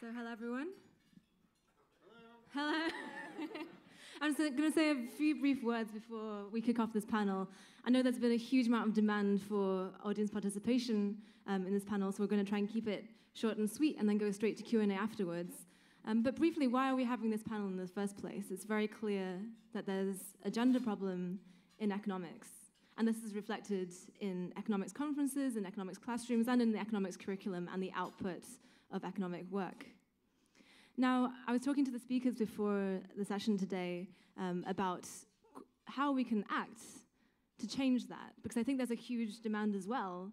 So, hello everyone. Hello. Hello. I'm just going to say a few brief words before we kick off this panel. I know there's been a huge amount of demand for audience participation um, in this panel, so we're going to try and keep it short and sweet and then go straight to Q&A afterwards. Um, but briefly, why are we having this panel in the first place? It's very clear that there's a gender problem in economics. And this is reflected in economics conferences, in economics classrooms, and in the economics curriculum and the output of economic work. Now, I was talking to the speakers before the session today um, about how we can act to change that, because I think there's a huge demand as well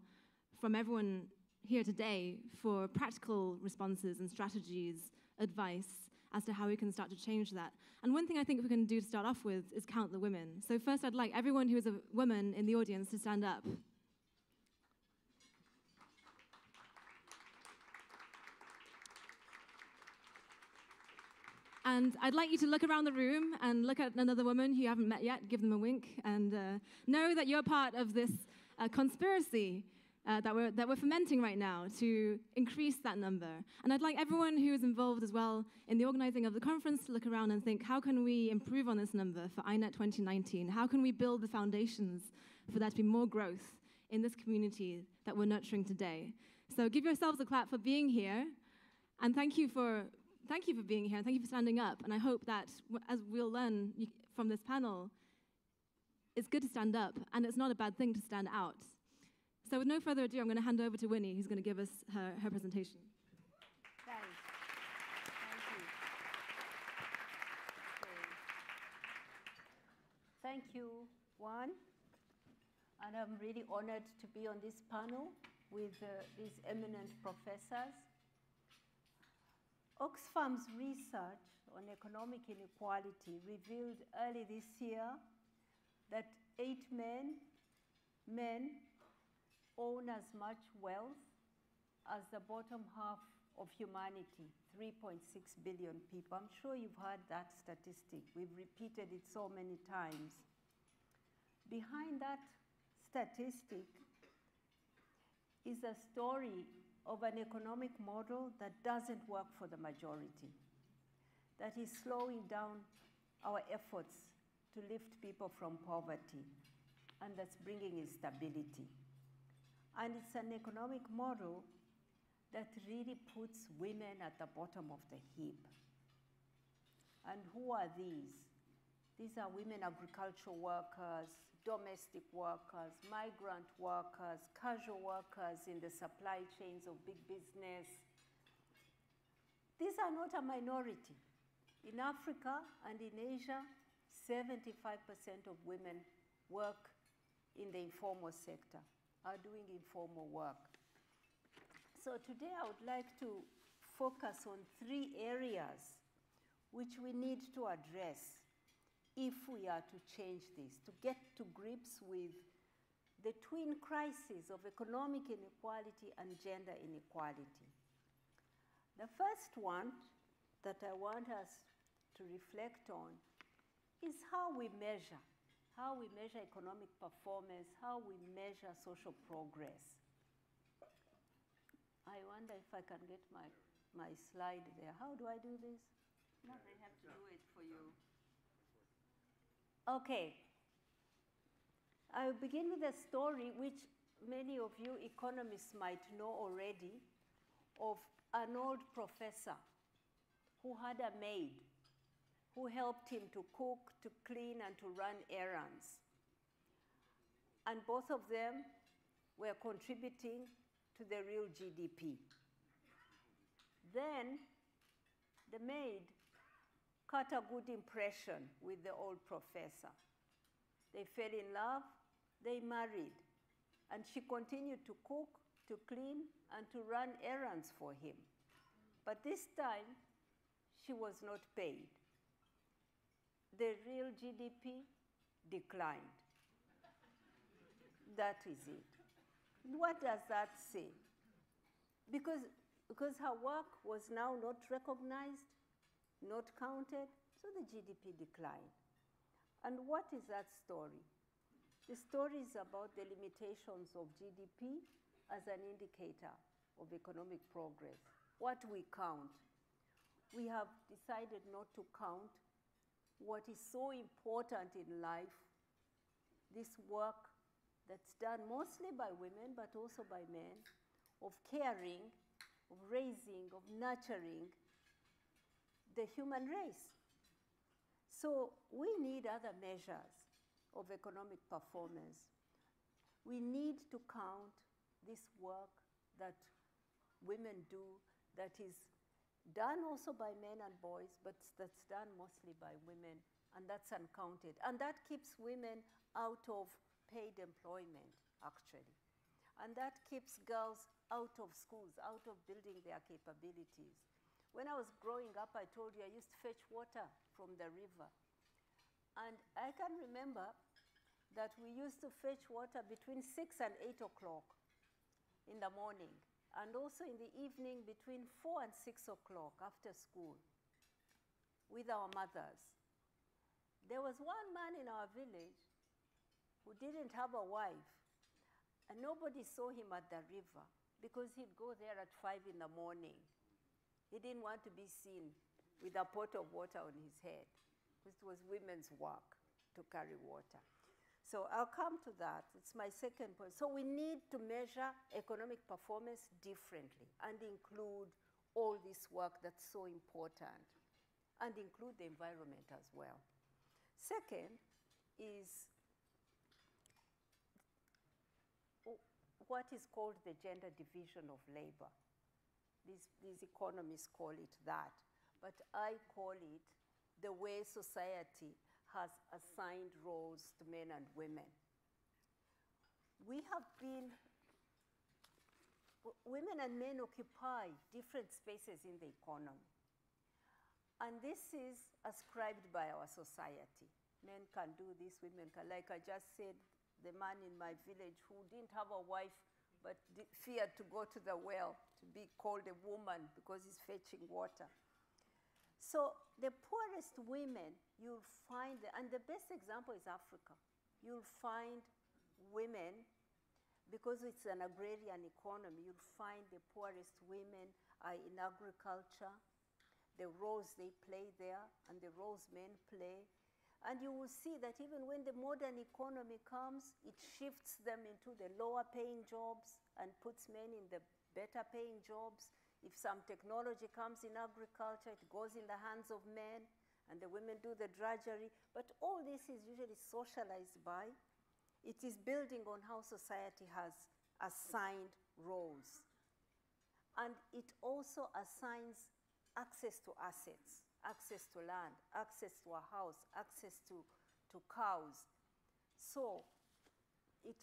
from everyone here today for practical responses and strategies, advice as to how we can start to change that. And one thing I think we can do to start off with is count the women. So, first, I'd like everyone who is a woman in the audience to stand up. And I'd like you to look around the room and look at another woman who you haven't met yet, give them a wink, and uh, know that you're part of this uh, conspiracy uh, that, we're, that we're fomenting right now to increase that number. And I'd like everyone who is involved as well in the organizing of the conference to look around and think, how can we improve on this number for INET 2019? How can we build the foundations for there to be more growth in this community that we're nurturing today? So give yourselves a clap for being here, and thank you for thank you for being here, and thank you for standing up. And I hope that as we'll learn from this panel, it's good to stand up, and it's not a bad thing to stand out. So with no further ado, I'm going to hand over to Winnie, who's going to give us her, her presentation. Thanks. Thank you. Thank you, Yuan. And I'm really honored to be on this panel with uh, these eminent professors. Oxfam's research on economic inequality revealed early this year that eight men, men own as much wealth as the bottom half of humanity, 3.6 billion people. I'm sure you've heard that statistic. We've repeated it so many times. Behind that statistic is a story of an economic model that doesn't work for the majority, that is slowing down our efforts to lift people from poverty, and that's bringing instability. And it's an economic model that really puts women at the bottom of the heap. And who are these? These are women agricultural workers, domestic workers, migrant workers, casual workers in the supply chains of big business. These are not a minority. In Africa and in Asia, 75% of women work in the informal sector are doing informal work. So today I would like to focus on three areas which we need to address if we are to change this, to get to grips with the twin crises of economic inequality and gender inequality. The first one that I want us to reflect on is how we measure how we measure economic performance, how we measure social progress. I wonder if I can get my, my slide there. How do I do this? No, they have to do it for you. Okay. I'll begin with a story which many of you economists might know already of an old professor who had a maid who helped him to cook, to clean, and to run errands. And both of them were contributing to the real GDP. Then the maid got a good impression with the old professor. They fell in love, they married, and she continued to cook, to clean, and to run errands for him. But this time, she was not paid the real GDP declined. That is it. What does that say? Because, because her work was now not recognized, not counted, so the GDP declined. And what is that story? The story is about the limitations of GDP as an indicator of economic progress. What we count, we have decided not to count what is so important in life, this work that's done mostly by women but also by men, of caring, of raising, of nurturing the human race. So we need other measures of economic performance. We need to count this work that women do that is done also by men and boys, but that's done mostly by women, and that's uncounted. And that keeps women out of paid employment, actually. And that keeps girls out of schools, out of building their capabilities. When I was growing up, I told you I used to fetch water from the river. And I can remember that we used to fetch water between 6 and 8 o'clock in the morning, and also in the evening between 4 and 6 o'clock after school with our mothers. There was one man in our village who didn't have a wife, and nobody saw him at the river because he'd go there at 5 in the morning. He didn't want to be seen with a pot of water on his head because it was women's work to carry water. So I'll come to that. It's my second point. So we need to measure economic performance differently and include all this work that's so important and include the environment as well. Second is what is called the gender division of labor. These, these economists call it that, but I call it the way society has assigned roles to men and women. We have been, women and men occupy different spaces in the economy. And this is ascribed by our society. Men can do this, women can. Like I just said, the man in my village who didn't have a wife but feared to go to the well to be called a woman because he's fetching water. So the poorest women you'll find, and the best example is Africa. You'll find women, because it's an agrarian economy, you'll find the poorest women are in agriculture, the roles they play there, and the roles men play. And you will see that even when the modern economy comes, it shifts them into the lower paying jobs and puts men in the better paying jobs. If some technology comes in agriculture, it goes in the hands of men and the women do the drudgery. But all this is usually socialized by, it is building on how society has assigned roles. And it also assigns access to assets access to land, access to a house, access to, to cows. So it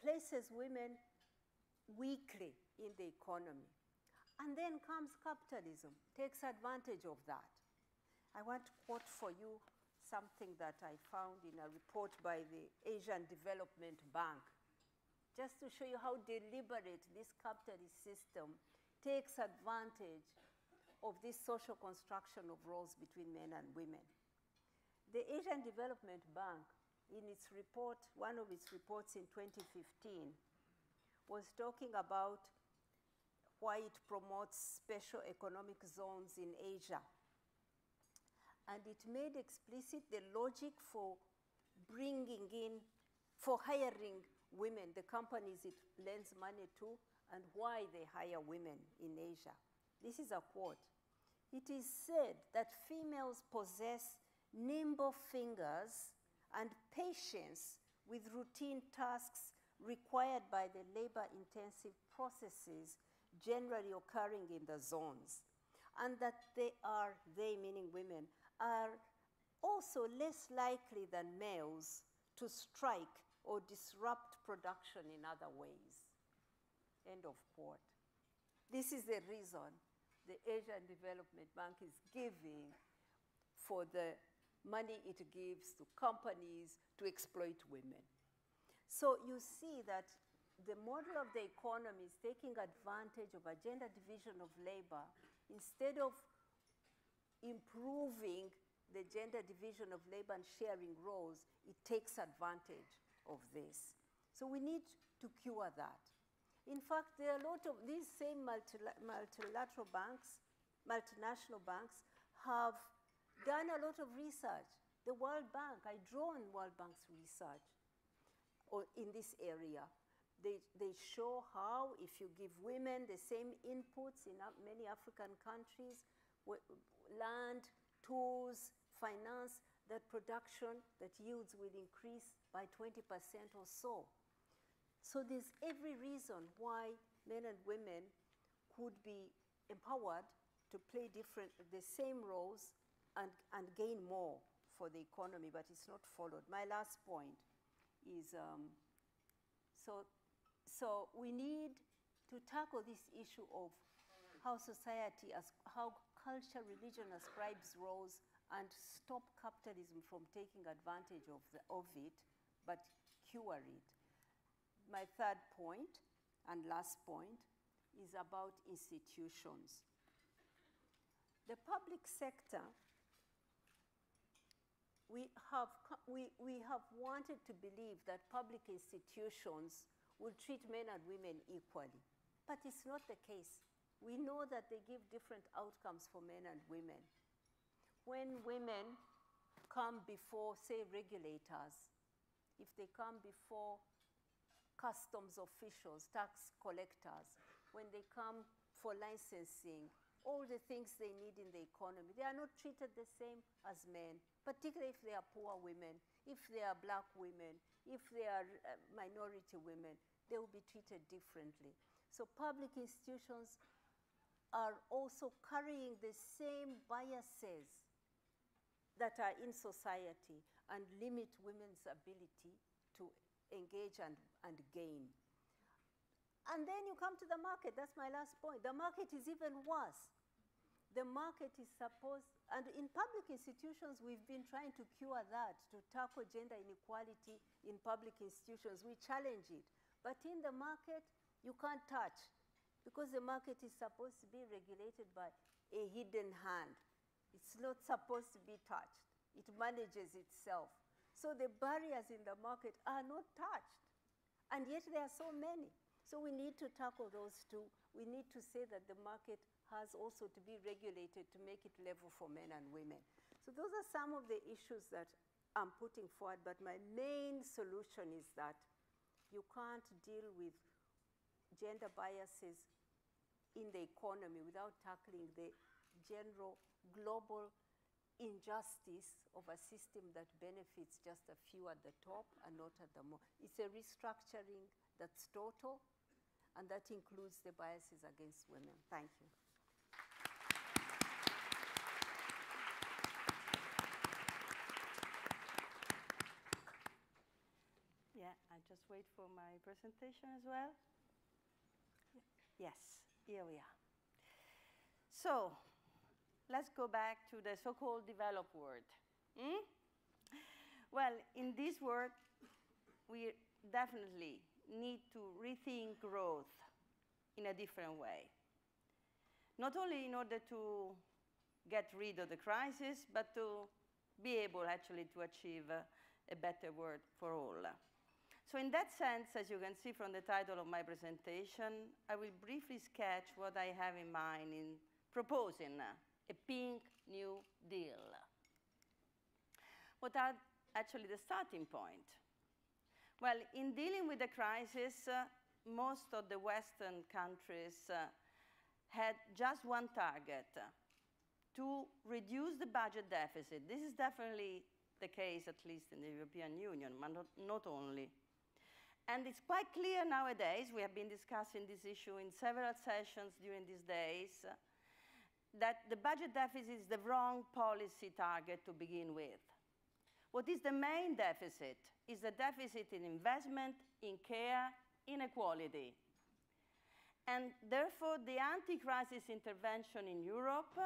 places women weakly in the economy. And then comes capitalism, takes advantage of that. I want to quote for you something that I found in a report by the Asian Development Bank, just to show you how deliberate this capitalist system takes advantage of this social construction of roles between men and women. The Asian Development Bank, in its report, one of its reports in 2015, was talking about why it promotes special economic zones in Asia. And it made explicit the logic for bringing in, for hiring women, the companies it lends money to, and why they hire women in Asia. This is a quote. It is said that females possess nimble fingers and patience with routine tasks required by the labor intensive processes generally occurring in the zones, and that they are, they meaning women, are also less likely than males to strike or disrupt production in other ways. End of quote. This is the reason the Asian Development Bank is giving for the money it gives to companies to exploit women. So you see that the model of the economy is taking advantage of a gender division of labor instead of improving the gender division of labor and sharing roles, it takes advantage of this. So we need to cure that. In fact, there are a lot of these same multilateral banks multinational banks have done a lot of research. The World Bank, I draw on World Bank's research in this area. They, they show how if you give women the same inputs in many African countries, land, tools, finance, that production, that yields will increase by 20% or so. So there's every reason why men and women could be empowered to play different, the same roles and, and gain more for the economy, but it's not followed. My last point is, um, so, so we need to tackle this issue of how society, as, how culture, religion ascribes roles and stop capitalism from taking advantage of, the, of it, but cure it. My third point and last point is about institutions. The public sector, we have, we, we have wanted to believe that public institutions will treat men and women equally, but it's not the case. We know that they give different outcomes for men and women. When women come before, say, regulators, if they come before customs officials, tax collectors, when they come for licensing, all the things they need in the economy, they are not treated the same as men, particularly if they are poor women, if they are black women, if they are uh, minority women, they will be treated differently. So public institutions are also carrying the same biases that are in society and limit women's ability to engage and, and gain. And then you come to the market. That's my last point. The market is even worse. The market is supposed, and in public institutions, we've been trying to cure that, to tackle gender inequality in public institutions. We challenge it. But in the market, you can't touch because the market is supposed to be regulated by a hidden hand. It's not supposed to be touched. It manages itself. So the barriers in the market are not touched. And yet there are so many. So we need to tackle those two. We need to say that the market has also to be regulated to make it level for men and women. So those are some of the issues that I'm putting forward, but my main solution is that you can't deal with gender biases in the economy without tackling the general global injustice of a system that benefits just a few at the top and not at the more. It's a restructuring that's total, and that includes the biases against women. Thank you. Yeah, I just wait for my presentation as well. Yes, here we are. So, let's go back to the so-called developed world. Hmm? Well, in this world, we definitely need to rethink growth in a different way. Not only in order to get rid of the crisis, but to be able actually to achieve a better world for all. So in that sense, as you can see from the title of my presentation, I will briefly sketch what I have in mind in proposing a pink new deal. What are actually the starting point? Well, in dealing with the crisis, uh, most of the Western countries uh, had just one target, uh, to reduce the budget deficit. This is definitely the case, at least in the European Union, but not, not only. And it's quite clear nowadays, we have been discussing this issue in several sessions during these days, that the budget deficit is the wrong policy target to begin with. What is the main deficit is the deficit in investment, in care, inequality. And therefore, the anti-crisis intervention in Europe,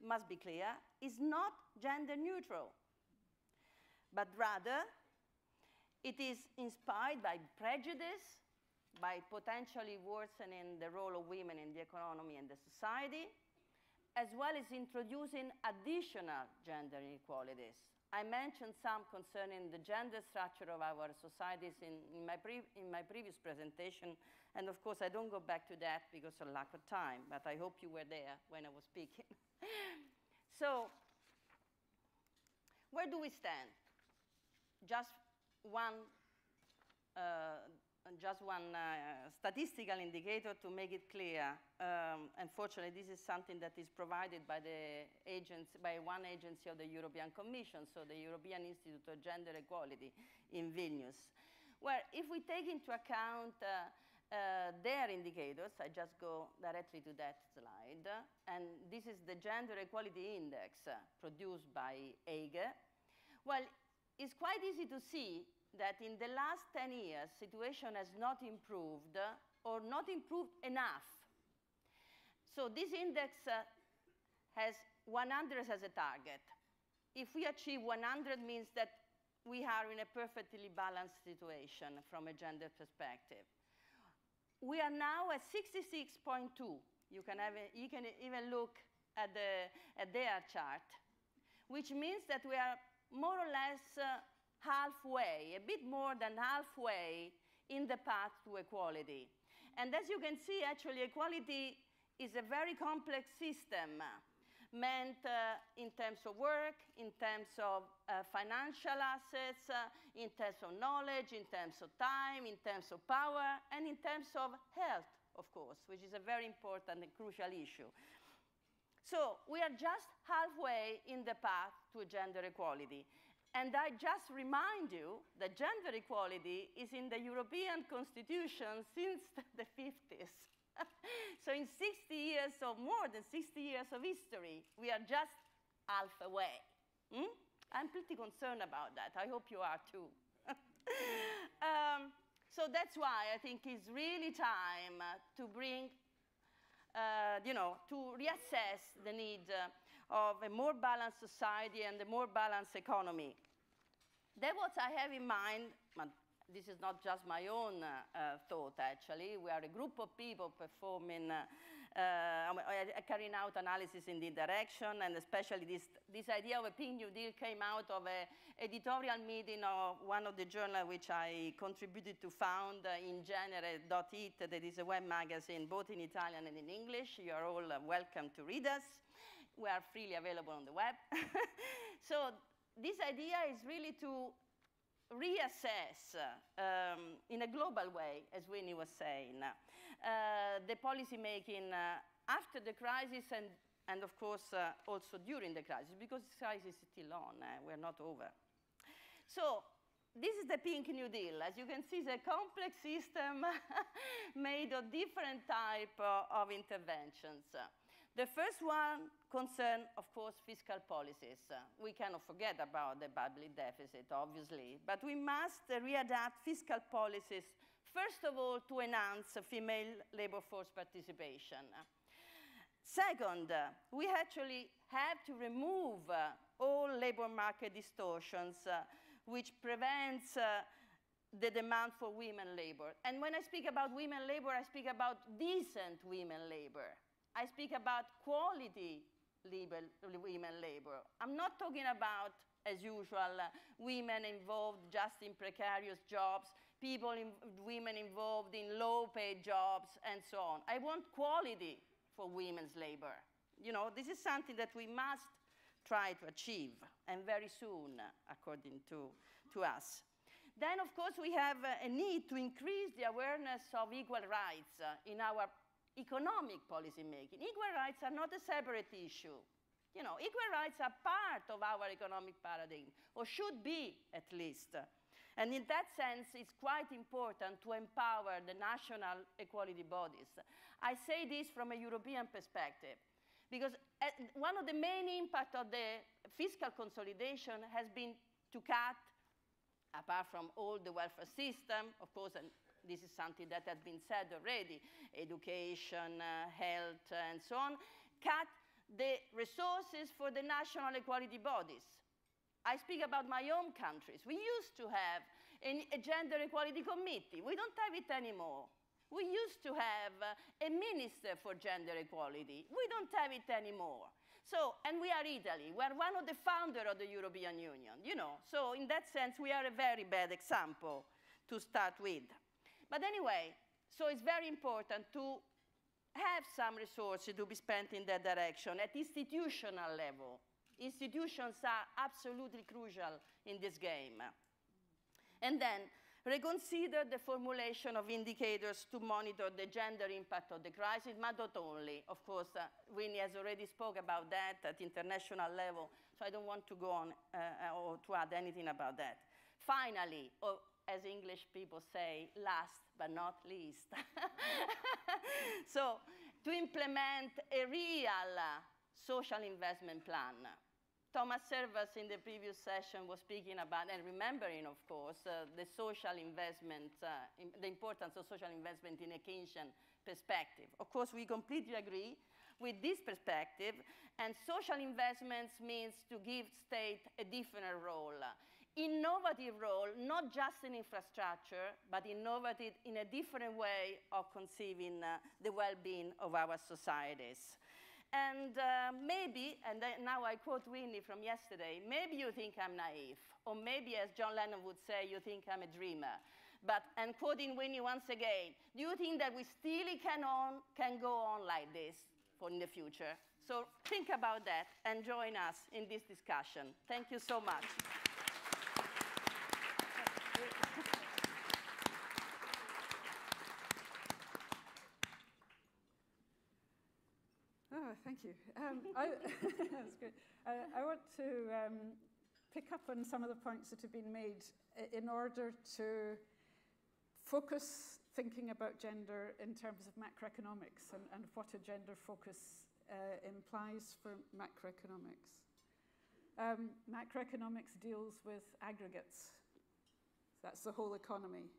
must be clear, is not gender neutral, but rather it is inspired by prejudice, by potentially worsening the role of women in the economy and the society, as well as introducing additional gender inequalities. I mentioned some concerning the gender structure of our societies in, in, my in, my previous presentation, and of course I don't go back to that because of lack of time, but I hope you were there when I was speaking. so, where do we stand? Just one uh, just one uh, statistical indicator to make it clear. Um, unfortunately, this is something that is provided by, the agency, by one agency of the European Commission, so the European Institute of Gender Equality in Vilnius. Where if we take into account uh, uh, their indicators, I just go directly to that slide, and this is the Gender Equality Index uh, produced by EIGE. Well, it's quite easy to see that in the last 10 years, situation has not improved or not improved enough. So this index uh, has 100 as a target. If we achieve 100 means that we are in a perfectly balanced situation from a gender perspective. We are now at 66.2. You can, have a, you can even look at, the, at their chart, which means that we are more or less uh, halfway, a bit more than halfway in the path to equality. And as you can see, actually, equality is a very complex system meant uh, in terms of work, in terms of uh, financial assets, uh, in terms of knowledge, in terms of time, in terms of power, and in terms of health, of course, which is a very important and crucial issue. So we are just halfway in the path to gender equality. And I just remind you that gender equality is in the European Constitution since the 50s. so in 60 years or more than 60 years of history, we are just half away. Hmm? I'm pretty concerned about that. I hope you are too. um, so that's why I think it's really time to bring, uh, you know, to reassess the need uh, of a more balanced society and a more balanced economy. That's what I have in mind, this is not just my own uh, uh, thought, actually. We are a group of people performing, uh, uh, carrying out analysis in the direction, and especially this, this idea of a Pink New Deal came out of an editorial meeting of one of the journals which I contributed to found uh, in Genere.it, that is a web magazine both in Italian and in English. You are all uh, welcome to read us we are freely available on the web. so this idea is really to reassess um, in a global way, as Winnie was saying, uh, the policy making uh, after the crisis and, and of course, uh, also during the crisis, because the crisis is still on, uh, we're not over. So this is the Pink New Deal. As you can see, it's a complex system made of different type of interventions. The first one concerns, of course, fiscal policies. Uh, we cannot forget about the public deficit, obviously, but we must uh, readapt fiscal policies, first of all, to enhance female labor force participation. Second, uh, we actually have to remove uh, all labor market distortions uh, which prevents uh, the demand for women labor. And when I speak about women labor, I speak about decent women labor. I speak about quality labor, women labor. I'm not talking about, as usual, uh, women involved just in precarious jobs, people, in, women involved in low-paid jobs, and so on. I want quality for women's labor. You know, this is something that we must try to achieve, and very soon, according to, to us. Then, of course, we have a need to increase the awareness of equal rights uh, in our economic policy making. Equal rights are not a separate issue. You know, equal rights are part of our economic paradigm, or should be at least. And in that sense, it's quite important to empower the national equality bodies. I say this from a European perspective, because uh, one of the main impacts of the fiscal consolidation has been to cut, apart from all the welfare system, of course, and this is something that has been said already, education, uh, health, and so on, cut the resources for the national equality bodies. I speak about my own countries. We used to have a gender equality committee. We don't have it anymore. We used to have uh, a minister for gender equality. We don't have it anymore. So, and we are Italy. We are one of the founders of the European Union, you know. So in that sense, we are a very bad example to start with. But anyway, so it's very important to have some resources to be spent in that direction at institutional level. Institutions are absolutely crucial in this game. And then reconsider the formulation of indicators to monitor the gender impact of the crisis, but not only. Of course, uh, Winnie has already spoke about that at international level, so I don't want to go on uh, or to add anything about that. Finally, as English people say, last but not least. so, to implement a real social investment plan Thomas Servas in the previous session was speaking about and remembering, of course, uh, the social investment, uh, in the importance of social investment in a Keynesian perspective. Of course, we completely agree with this perspective, and social investments means to give state a different role. Innovative role, not just in infrastructure, but innovative in a different way of conceiving uh, the well-being of our societies. And uh, maybe, and now I quote Winnie from yesterday, maybe you think I'm naive, or maybe, as John Lennon would say, you think I'm a dreamer. But, and quoting Winnie once again, do you think that we still can, on, can go on like this for in the future? So think about that and join us in this discussion. Thank you so much. Oh, thank you. Um, I, that's good. Uh, I want to um, pick up on some of the points that have been made in order to focus thinking about gender in terms of macroeconomics and, and what a gender focus uh, implies for macroeconomics. Um, macroeconomics deals with aggregates. That's the whole economy.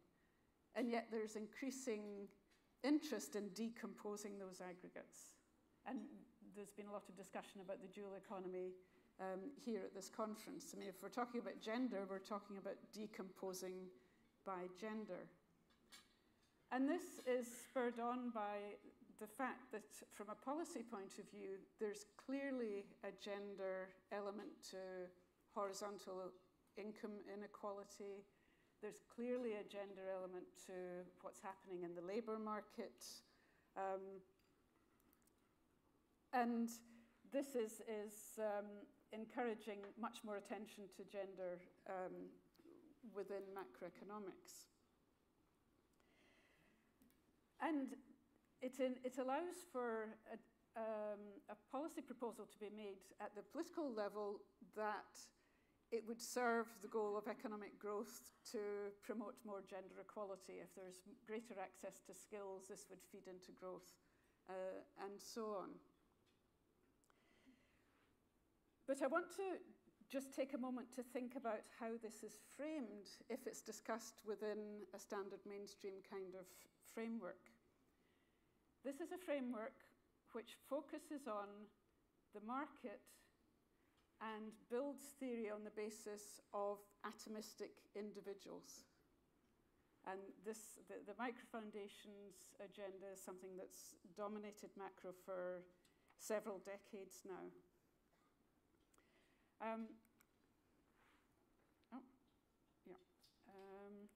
And yet there's increasing interest in decomposing those aggregates. And there's been a lot of discussion about the dual economy um, here at this conference. I mean, if we're talking about gender, we're talking about decomposing by gender. And this is spurred on by the fact that, from a policy point of view, there's clearly a gender element to horizontal income inequality. There's clearly a gender element to what's happening in the labour market. Um, and this is, is um, encouraging much more attention to gender um, within macroeconomics. And it, in, it allows for a, um, a policy proposal to be made at the political level that it would serve the goal of economic growth to promote more gender equality. If there's greater access to skills, this would feed into growth, uh, and so on. But I want to just take a moment to think about how this is framed if it's discussed within a standard mainstream kind of framework. This is a framework which focuses on the market and builds theory on the basis of atomistic individuals. And this, the, the microfoundations agenda is something that's dominated macro for several decades now. Um, oh, yeah. Um,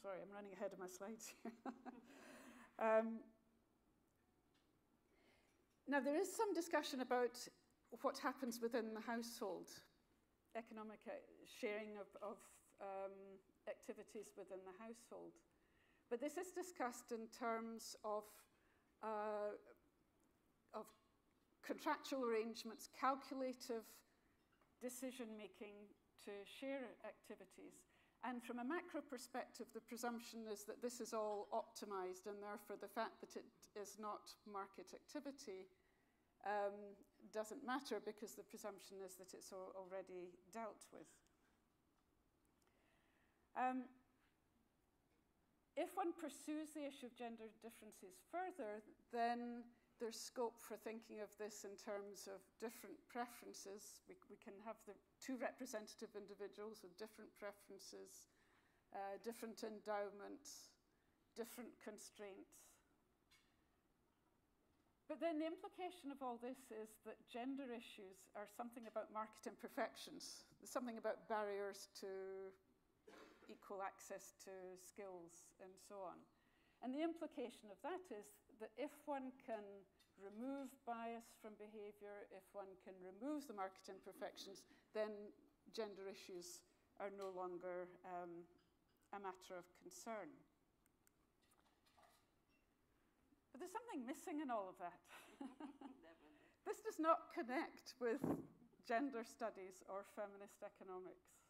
sorry, I'm running ahead of my slides. um, now, there is some discussion about what happens within the household, economic uh, sharing of, of um, activities within the household. But this is discussed in terms of, uh, of contractual arrangements, calculative decision making to share activities. And from a macro perspective, the presumption is that this is all optimized, and therefore the fact that it is not market activity um, doesn't matter because the presumption is that it's already dealt with. Um, if one pursues the issue of gender differences further, then there's scope for thinking of this in terms of different preferences. We, we can have the two representative individuals with different preferences, uh, different endowments, different constraints. But then the implication of all this is that gender issues are something about market imperfections. There's something about barriers to equal access to skills and so on. And the implication of that is that if one can remove bias from behavior, if one can remove the market imperfections, then gender issues are no longer um, a matter of concern. But there's something missing in all of that. this does not connect with gender studies or feminist economics.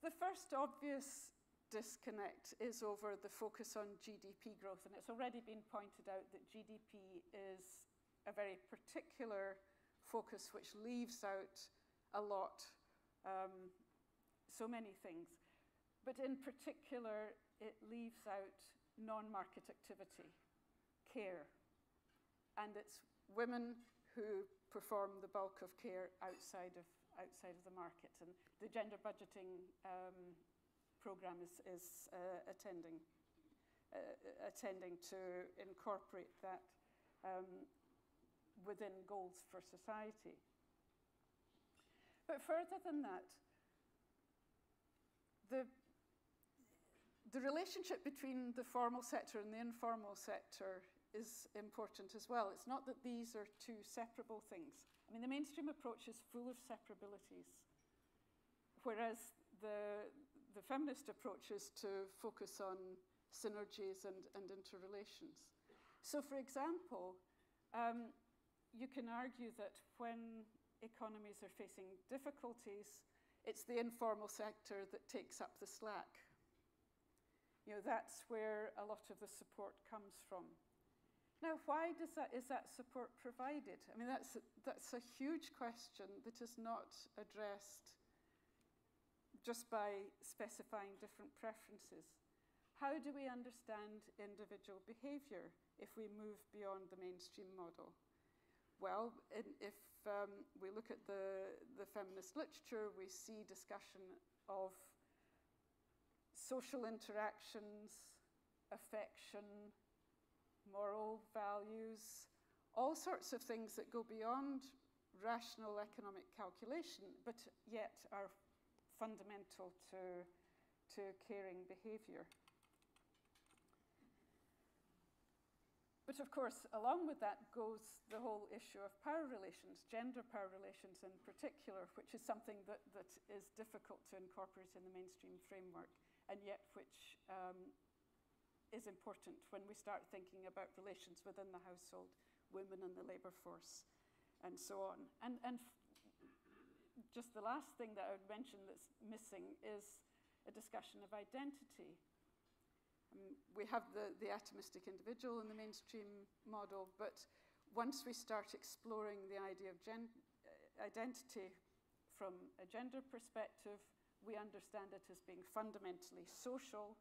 The first obvious disconnect is over the focus on GDP growth, and it's already been pointed out that GDP is a very particular focus which leaves out a lot, um, so many things. But in particular, it leaves out non market activity, care. And it's women who perform the bulk of care outside of, outside of the market. And the gender budgeting um, program is, is uh, attending, uh, attending to incorporate that um, within goals for society. But further than that, the the relationship between the formal sector and the informal sector is important as well. It's not that these are two separable things. I mean, the mainstream approach is full of separabilities, whereas the, the feminist approach is to focus on synergies and, and interrelations. So, for example, um, you can argue that when economies are facing difficulties, it's the informal sector that takes up the slack you know, that's where a lot of the support comes from. Now, why does that, is that support provided? I mean, that's that's a huge question that is not addressed just by specifying different preferences. How do we understand individual behaviour if we move beyond the mainstream model? Well, in, if um, we look at the, the feminist literature, we see discussion of social interactions, affection, moral values, all sorts of things that go beyond rational economic calculation, but yet are fundamental to, to caring behaviour. But of course, along with that goes the whole issue of power relations, gender power relations in particular, which is something that, that is difficult to incorporate in the mainstream framework and yet which um, is important when we start thinking about relations within the household, women in the labour force, and so on. And, and just the last thing that I would mention that's missing is a discussion of identity. Um, we have the, the atomistic individual in the mainstream model, but once we start exploring the idea of uh, identity from a gender perspective, we understand it as being fundamentally social,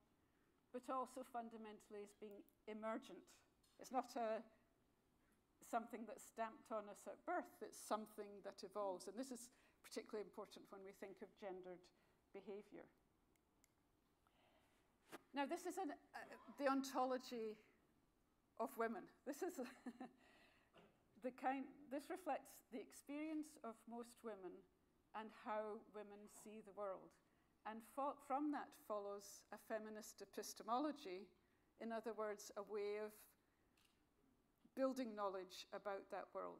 but also fundamentally as being emergent. It's not a, something that's stamped on us at birth, it's something that evolves. And this is particularly important when we think of gendered behaviour. Now, this is an, uh, the ontology of women. This is the kind, this reflects the experience of most women and how women see the world. And from that follows a feminist epistemology, in other words, a way of building knowledge about that world.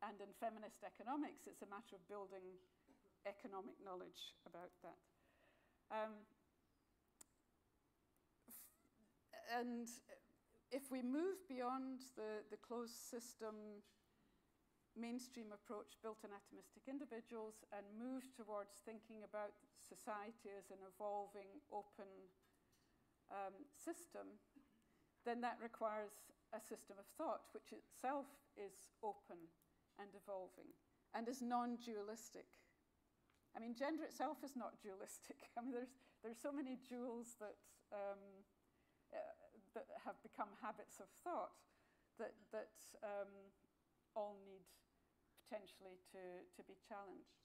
And in feminist economics, it's a matter of building economic knowledge about that. Um, and if we move beyond the, the closed system mainstream approach built on atomistic individuals and move towards thinking about society as an evolving, open um, system, then that requires a system of thought which itself is open and evolving and is non dualistic. I mean, gender itself is not dualistic. I mean, there's, there's so many duals that, um, uh, that have become habits of thought that, that um, all need potentially to, to be challenged.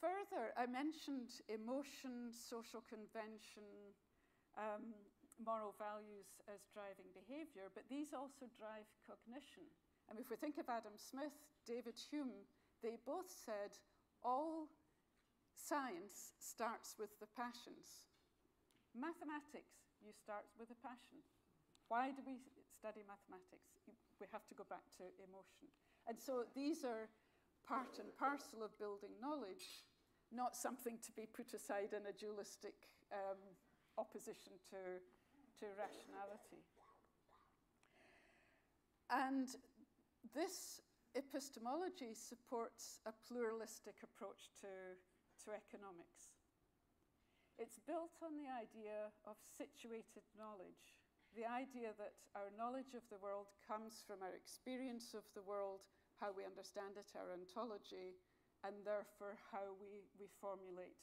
Further, I mentioned emotion, social convention, um, moral values as driving behavior, but these also drive cognition. And if we think of Adam Smith, David Hume, they both said all science starts with the passions. Mathematics, you start with a passion. Why do we study mathematics? We have to go back to emotion. And so these are part and parcel of building knowledge, not something to be put aside in a dualistic um, opposition to, to rationality. And this epistemology supports a pluralistic approach to, to economics. It's built on the idea of situated knowledge, the idea that our knowledge of the world comes from our experience of the world, how we understand it, our ontology, and therefore how we, we formulate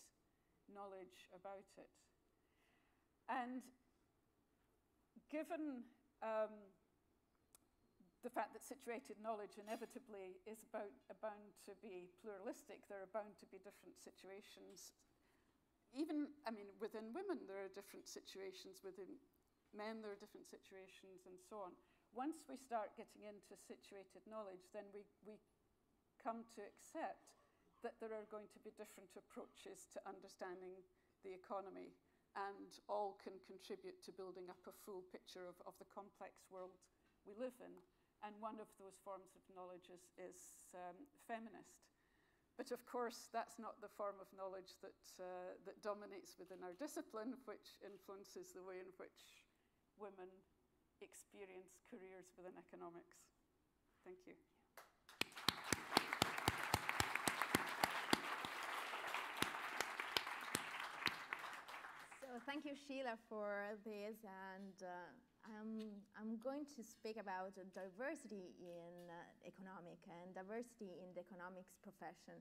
knowledge about it. And given um, the fact that situated knowledge inevitably is about, bound to be pluralistic, there are bound to be different situations. Even, I mean, within women, there are different situations. Within men, there are different situations, and so on. Once we start getting into situated knowledge, then we, we come to accept that there are going to be different approaches to understanding the economy, and all can contribute to building up a full picture of, of the complex world we live in and one of those forms of knowledge is, is um, feminist. But of course, that's not the form of knowledge that, uh, that dominates within our discipline, which influences the way in which women experience careers within economics. Thank you. So thank you, Sheila, for this and uh, I'm, I'm going to speak about diversity in uh, economic and diversity in the economics profession.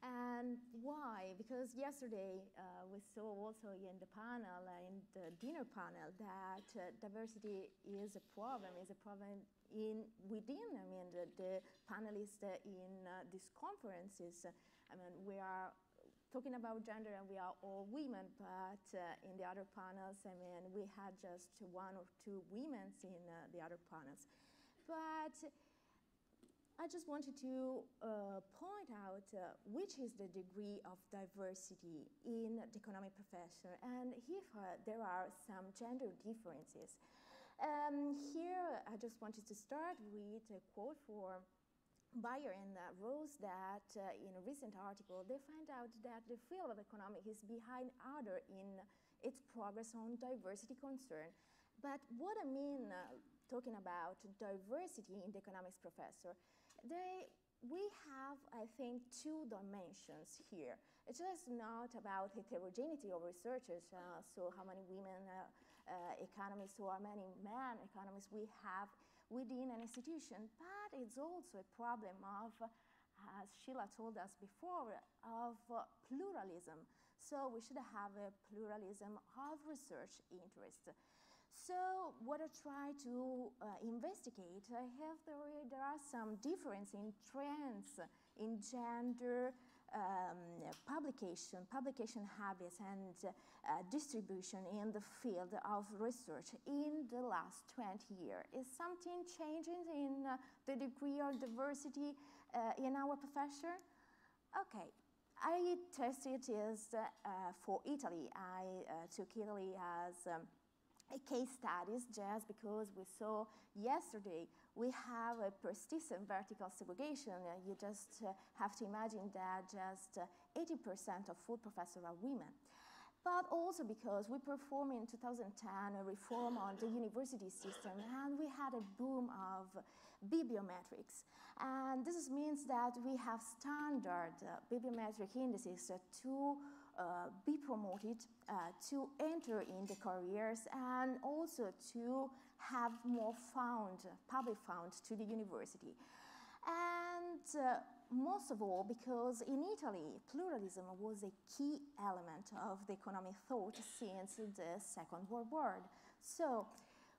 And why? Because yesterday uh, we saw also in the panel, uh, in the dinner panel, that uh, diversity is a problem, is a problem in within, I mean, the, the panelists in uh, these conferences. I mean, we are talking about gender and we are all women, but uh, in the other panels, I mean, we had just one or two women in uh, the other panels. But I just wanted to uh, point out uh, which is the degree of diversity in the economic profession and here uh, there are some gender differences. Um, here, I just wanted to start with a quote for Bayer and uh, Rouse that uh, in a recent article, they find out that the field of economics is behind other in its progress on diversity concern. But what I mean uh, talking about diversity in the economics professor, they, we have, I think, two dimensions here. It's just not about heterogeneity of researchers, uh, so how many women uh, uh, economists or how many men economists we have within an institution, but it's also a problem of, as Sheila told us before, of uh, pluralism. So we should have a pluralism of research interest. So what I try to uh, investigate, I have there, there are some difference in trends in gender, um, publication, publication habits and uh, distribution in the field of research in the last 20 years. Is something changing in uh, the degree of diversity uh, in our profession? Okay, I tested this uh, for Italy. I uh, took Italy as um, a case studies just because we saw yesterday we have a persistent vertical segregation. You just uh, have to imagine that just 80% uh, of full professors are women. But also because we performed in 2010 a reform on the university system and we had a boom of bibliometrics. And this means that we have standard uh, bibliometric indices to uh, be promoted, uh, to enter in the careers, and also to have more fund, public fund to the university. And uh, most of all, because in Italy, pluralism was a key element of the economic thought since the Second World War. So,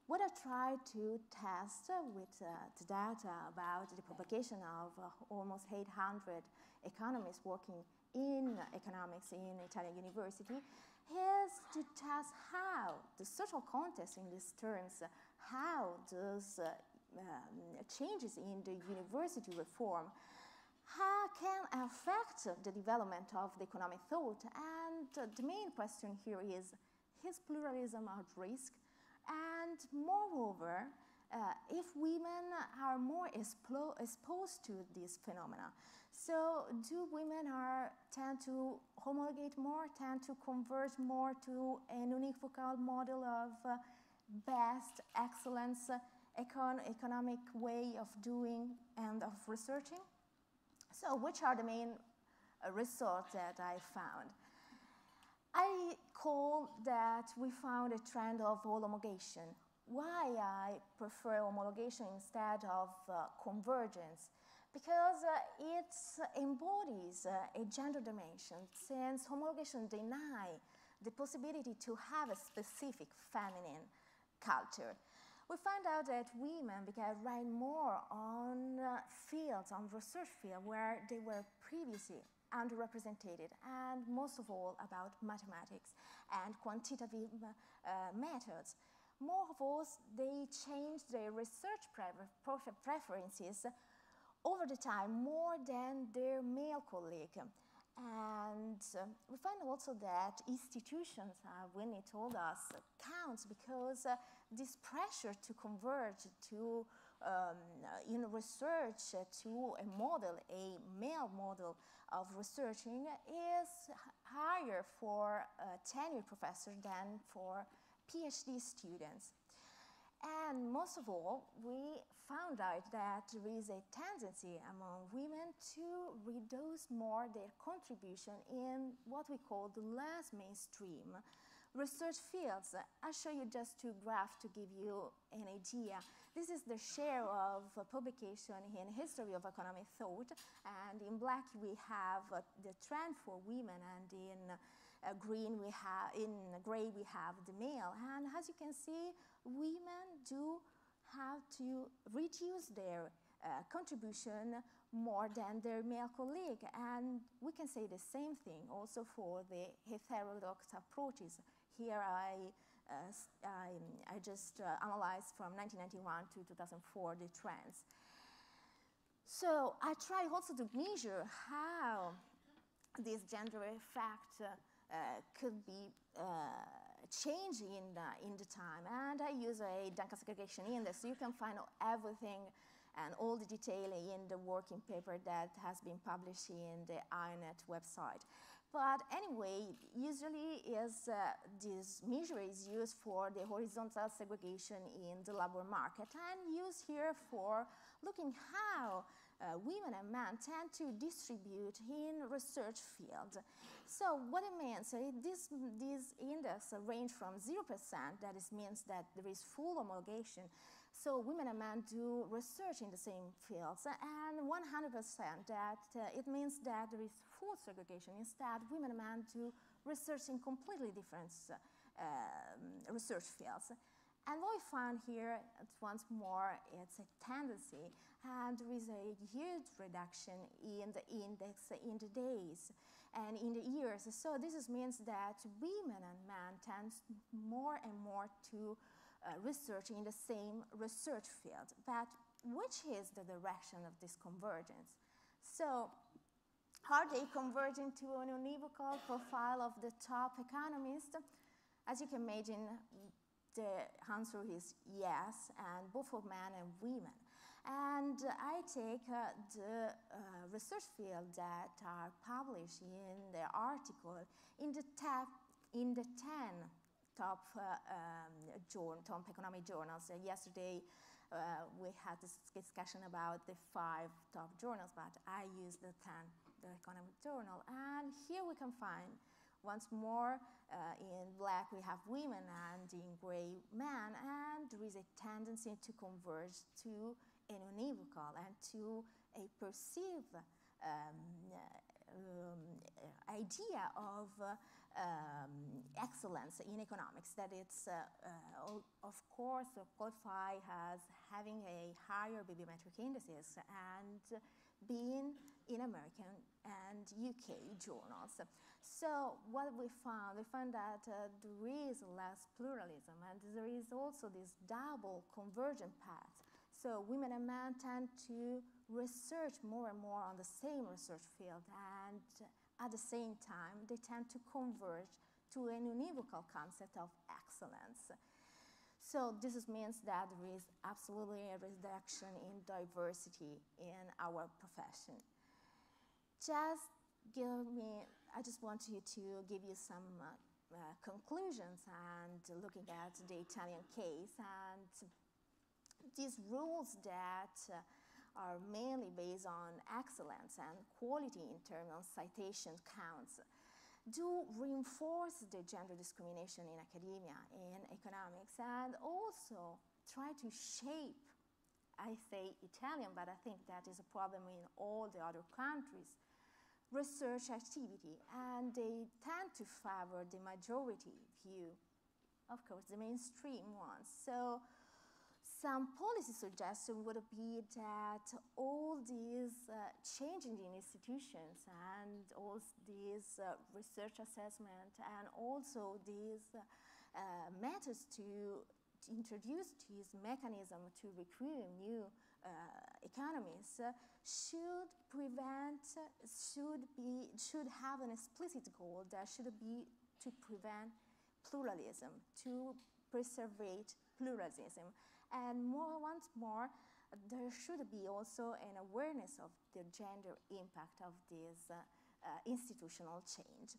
what I tried to test with uh, the data about the publication of uh, almost 800 economists working in economics in Italian university is to test how the social context in these terms, how those uh, um, changes in the university reform can affect the development of the economic thought. And the main question here is, is pluralism at risk? And moreover, uh, if women are more exposed to these phenomena, so do women are tend to homologate more, tend to converge more to an univocal model of uh, best excellence, econ economic way of doing and of researching? So which are the main uh, results that I found? I call that we found a trend of homologation. Why I prefer homologation instead of uh, convergence? Because uh, it embodies uh, a gender dimension, since homologation deny the possibility to have a specific feminine culture we find out that women began writing more on uh, fields, on research fields where they were previously underrepresented, and most of all about mathematics and quantitative uh, methods. More of all, they changed their research prefer preferences over the time more than their male colleague. And uh, we find also that institutions, uh, Winnie told us, counts because uh, this pressure to converge to um, in research to a model, a male model of researching is higher for a tenured professor than for PhD students. And most of all, we found out that there is a tendency among women to reduce more their contribution in what we call the less mainstream research fields. I'll show you just two graphs to give you an idea. This is the share of publication in history of economic thought, and in black we have uh, the trend for women, and in uh, green we have, in gray we have the male. And as you can see, women do have to reduce their uh, contribution more than their male colleague. And we can say the same thing also for the heterodox approaches here I, uh, I, I, just uh, analyzed from 1991 to 2004 the trends. So I try also to measure how this gender effect uh, could be uh, changing in the, in the time. And I use a Duncan segregation index. So you can find everything and all the detail in the working paper that has been published in the INET website. But anyway, usually is, uh, this measure is used for the horizontal segregation in the labor market and used here for looking how uh, women and men tend to distribute in research field. So what it means, uh, this, this index range from 0%, that is, means that there is full homologation, so women and men do research in the same fields, and 100% that uh, it means that there is full segregation. Instead, women and men do research in completely different uh, research fields. And what we found here, once more, it's a tendency, and there is a huge reduction in the index in the days and in the years. So this means that women and men tend more and more to uh, research in the same research field. But which is the direction of this convergence? So are they converging to an univocal profile of the top economists? As you can imagine, the answer is yes, and both for men and women. And I take uh, the uh, research field that are published in the article in the, in the 10 top, uh, um, journal, top economic journals. Uh, yesterday, uh, we had this discussion about the five top journals, but I use the 10, the economic journal. And here we can find once more, uh, in black we have women and in gray men, and there is a tendency to converge to an univocal and to a perceived um, um, idea of uh, um, excellence in economics, that it's, uh, uh, of course, qualify as having a higher bibliometric indices and being in American and UK journals. So what we found, we found that uh, there is less pluralism and there is also this double convergent path. So women and men tend to research more and more on the same research field and at the same time they tend to converge to an univocal concept of excellence. So this means that there is absolutely a reduction in diversity in our profession. Just give me, I just want you to give you some uh, uh, conclusions and looking at the Italian case and these rules that uh, are mainly based on excellence and quality in terms of citation counts do reinforce the gender discrimination in academia, in economics, and also try to shape, I say Italian, but I think that is a problem in all the other countries, research activity, and they tend to favor the majority view, of course, the mainstream ones. So some policy suggestion would be that all these uh, changing in institutions and all these uh, research assessment and also these uh, methods to, to, introduce these mechanism to recruit new economists uh, should prevent, should be, should have an explicit goal that should be to prevent pluralism, to preserve pluralism. And more, once more, there should be also an awareness of the gender impact of this uh, uh, institutional change.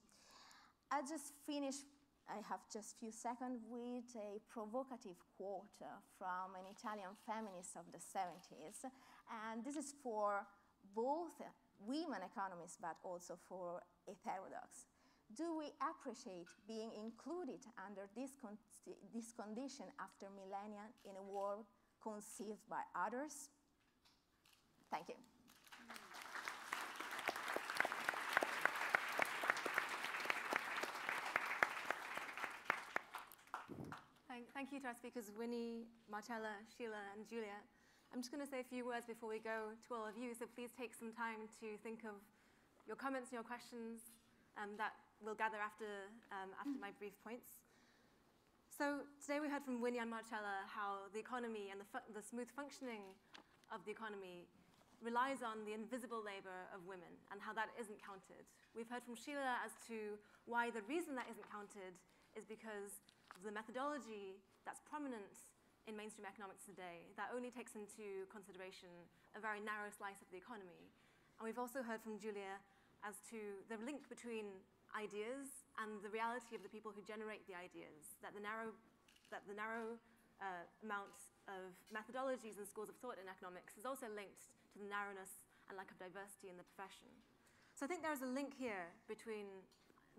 I'll just finish, I have just a few seconds, with a provocative quote from an Italian feminist of the 70s. And this is for both women economists, but also for heterodox. Do we appreciate being included under this, con this condition after millennia in a world conceived by others? Thank you. Thank, you to our speakers, Winnie, Marcella, Sheila, and Giulia. I'm just going to say a few words before we go to all of you, so please take some time to think of your comments and your questions um, that we'll gather after, um, after my brief points. So today we heard from Winnie and Marcella how the economy and the, the smooth functioning of the economy relies on the invisible labor of women and how that isn't counted. We've heard from Sheila as to why the reason that isn't counted is because of the methodology that's prominent in mainstream economics today that only takes into consideration a very narrow slice of the economy. And we've also heard from Giulia as to the link between ideas and the reality of the people who generate the ideas, that the narrow, that the narrow uh, amount of methodologies and schools of thought in economics is also linked to the narrowness and lack of diversity in the profession. So I think there's a link here between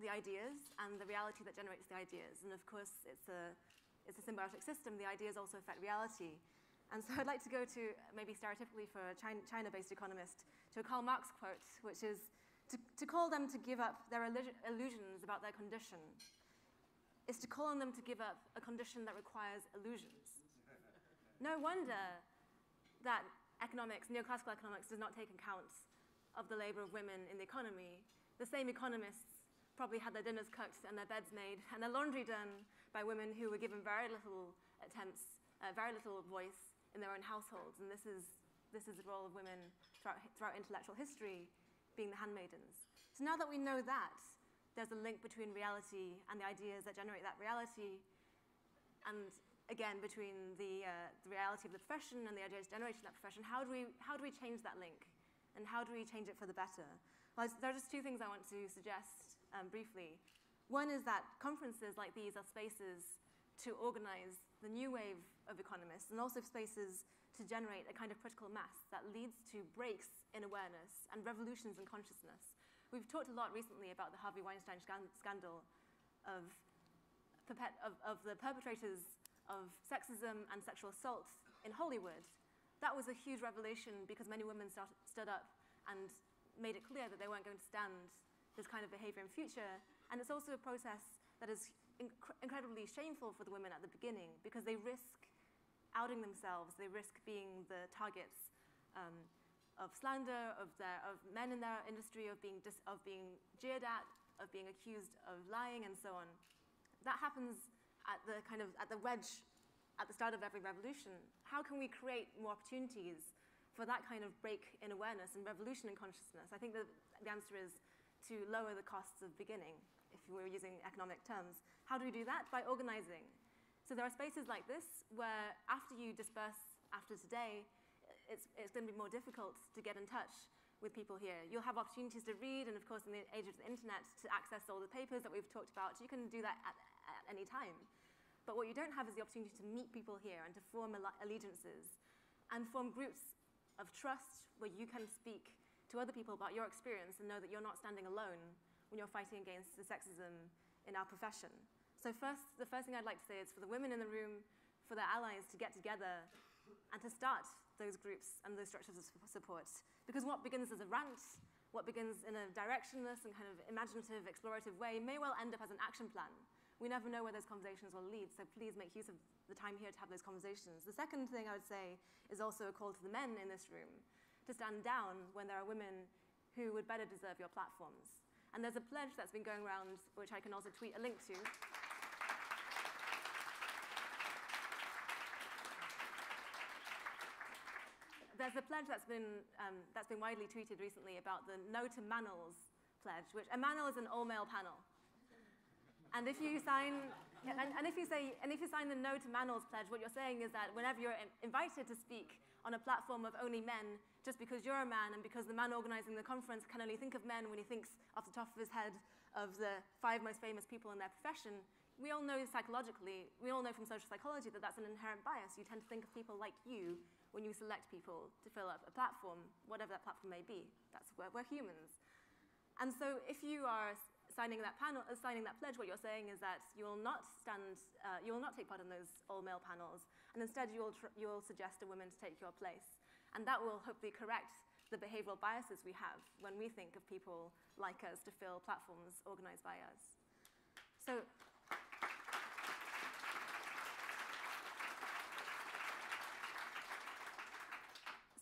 the ideas and the reality that generates the ideas. And of course, it's a, it's a symbiotic system. The ideas also affect reality. And so I'd like to go to, maybe stereotypically for a China-based economist, to a Karl Marx quote, which is, to, to call them to give up their illusions about their condition is to call on them to give up a condition that requires illusions. No wonder that economics, neoclassical economics, does not take account of the labor of women in the economy. The same economists probably had their dinners cooked and their beds made and their laundry done by women who were given very little attempts, uh, very little voice in their own households. And this is, this is the role of women throughout, throughout intellectual history being the handmaidens. So now that we know that, there's a link between reality and the ideas that generate that reality, and again, between the, uh, the reality of the profession and the ideas generating that profession, how do, we, how do we change that link? And how do we change it for the better? Well, there are just two things I want to suggest um, briefly. One is that conferences like these are spaces to organize the new wave of economists and also spaces to generate a kind of critical mass that leads to breaks in awareness and revolutions in consciousness. We've talked a lot recently about the Harvey Weinstein scandal of, of, of the perpetrators of sexism and sexual assault in Hollywood. That was a huge revelation because many women stood up and made it clear that they weren't going to stand this kind of behavior in future. And it's also a process that is inc incredibly shameful for the women at the beginning because they risk outing themselves, they risk being the targets um, of slander, of, their, of men in their industry, of being, of being jeered at, of being accused of lying, and so on. That happens at the kind of at the wedge at the start of every revolution. How can we create more opportunities for that kind of break in awareness and revolution in consciousness? I think that the answer is to lower the costs of beginning, if we're using economic terms. How do we do that? By organizing. So there are spaces like this where after you disperse after today, it's, it's going to be more difficult to get in touch with people here. You'll have opportunities to read, and of course, in the age of the internet, to access all the papers that we've talked about. You can do that at, at any time. But what you don't have is the opportunity to meet people here and to form allegiances and form groups of trust where you can speak to other people about your experience and know that you're not standing alone when you're fighting against the sexism in our profession. So first, the first thing I'd like to say is for the women in the room, for their allies to get together and to start those groups and those structures of support. Because what begins as a rant, what begins in a directionless and kind of imaginative, explorative way may well end up as an action plan we never know where those conversations will lead, so please make use of the time here to have those conversations. The second thing I would say is also a call to the men in this room to stand down when there are women who would better deserve your platforms. And there's a pledge that's been going around, which I can also tweet a link to. There's a pledge that's been, um, that's been widely tweeted recently about the No to Manels pledge, which a manel is an all-male panel. And if you sign, and, and, if you say, and if you sign the No to Manels pledge, what you're saying is that whenever you're invited to speak on a platform of only men, just because you're a man and because the man organizing the conference can only think of men when he thinks off the top of his head of the five most famous people in their profession, we all know psychologically, we all know from social psychology that that's an inherent bias. You tend to think of people like you when you select people to fill up a platform, whatever that platform may be. That's where we're humans. And so if you are signing that panel, uh, signing that pledge, what you're saying is that you will not stand, uh, you will not take part in those all-male panels, and instead you will, you will suggest a woman to take your place. And that will hopefully correct the behavioral biases we have when we think of people like us to fill platforms organized by us. So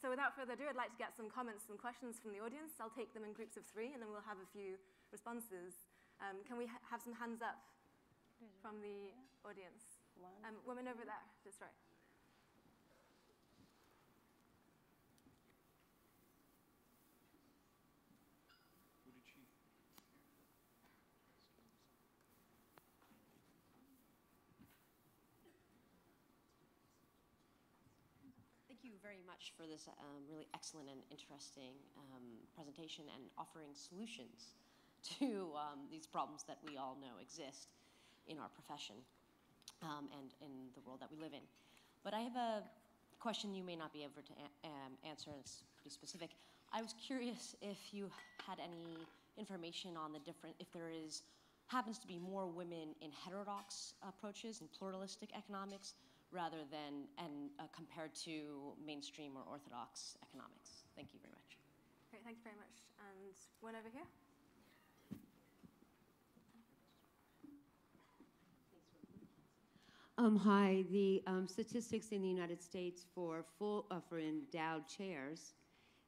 So without further ado, I'd like to get some comments and questions from the audience. I'll take them in groups of three, and then we'll have a few responses. Um, can we ha have some hands up from the audience? Um, woman over there, that's right. Thank you very much for this um, really excellent and interesting um, presentation and offering solutions to um, these problems that we all know exist in our profession um, and in the world that we live in. But I have a question you may not be able to um, answer, and it's pretty specific. I was curious if you had any information on the different, if there is, happens to be more women in heterodox approaches in pluralistic economics rather than and uh, compared to mainstream or orthodox economics. Thank you very much. Great, thank you very much. And one over here. Um, hi, the um, statistics in the United States for full uh, for endowed chairs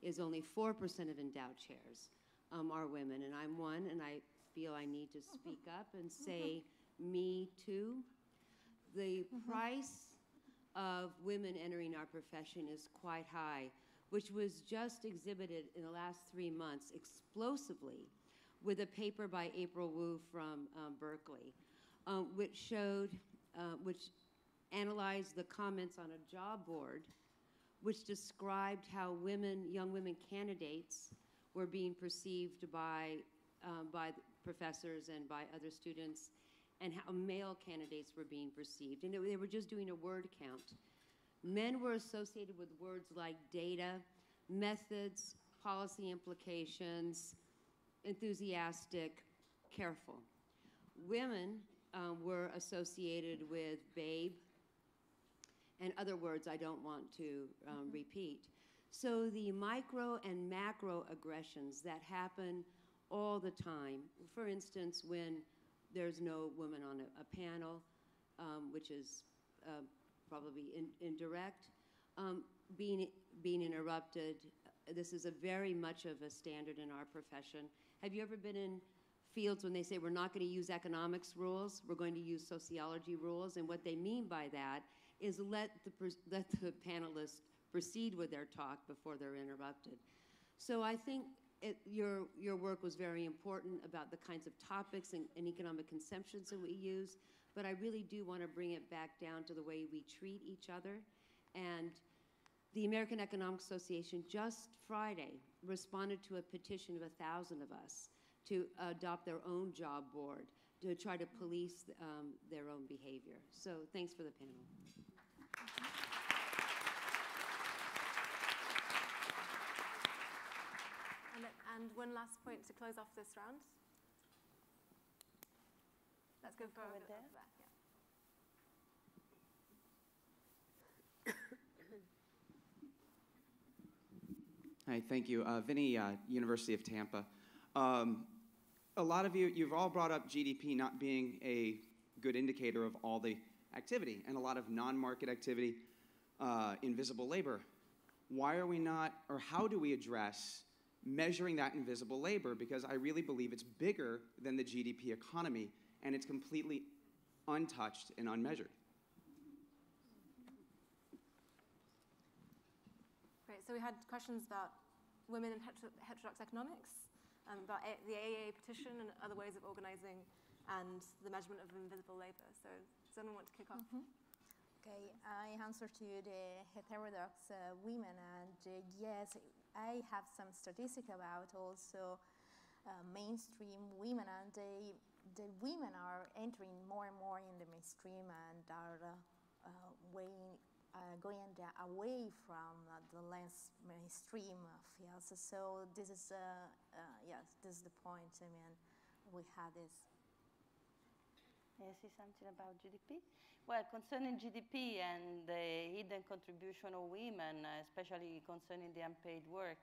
is only 4% of endowed chairs um, are women, and I'm one, and I feel I need to speak up and say me too. The mm-hmm. price of women entering our profession is quite high, which was just exhibited in the last three months explosively with a paper by April Wu from um, Berkeley, um, which showed, uh, which analyzed the comments on a job board, which described how women, young women candidates were being perceived by, um, by professors and by other students and how male candidates were being perceived. And they were just doing a word count. Men were associated with words like data, methods, policy implications, enthusiastic, careful. Women um, were associated with babe and other words I don't want to um, mm-hmm. repeat. So the micro and macro aggressions that happen all the time, for instance, when there's no woman on a, a panel, um, which is uh, probably in, indirect. Um, being, being interrupted, this is a very much of a standard in our profession. Have you ever been in fields when they say we're not going to use economics rules, we're going to use sociology rules? And what they mean by that is let the, let the panelists proceed with their talk before they're interrupted. So I think it, your, your work was very important about the kinds of topics and, and economic conceptions that we use, but I really do want to bring it back down to the way we treat each other. And the American Economic Association just Friday responded to a petition of a thousand of us to adopt their own job board to try to police um, their own behavior. So thanks for the panel. And, and one last point to close off this round. Let's go forward Over there. yeah. Hi, thank you. Uh, Vinny, uh, University of Tampa. Um, a lot of you, you've all brought up GDP not being a good indicator of all the activity and a lot of non market activity, uh, invisible labor. Why are we not, or how do we address measuring that invisible labor? Because I really believe it's bigger than the GDP economy and it's completely untouched and unmeasured. Great. So we had questions about women in hetero- heterodox economics, um, about A- the AEA petition and other ways of organizing, and the measurement of invisible labor. So does anyone want to kick off? Okay, I answer to the heterodox uh, women, and uh, yes, I have some statistics about also uh, mainstream women, and they, the women are entering more and more in the mainstream and are uh, uh, going away from uh, the less mainstream fields. So this is, uh, uh, yes, this is the point. I mean, we had this. I say something about GDP? Well, concerning GDP and the hidden contribution of women, uh, especially concerning the unpaid work,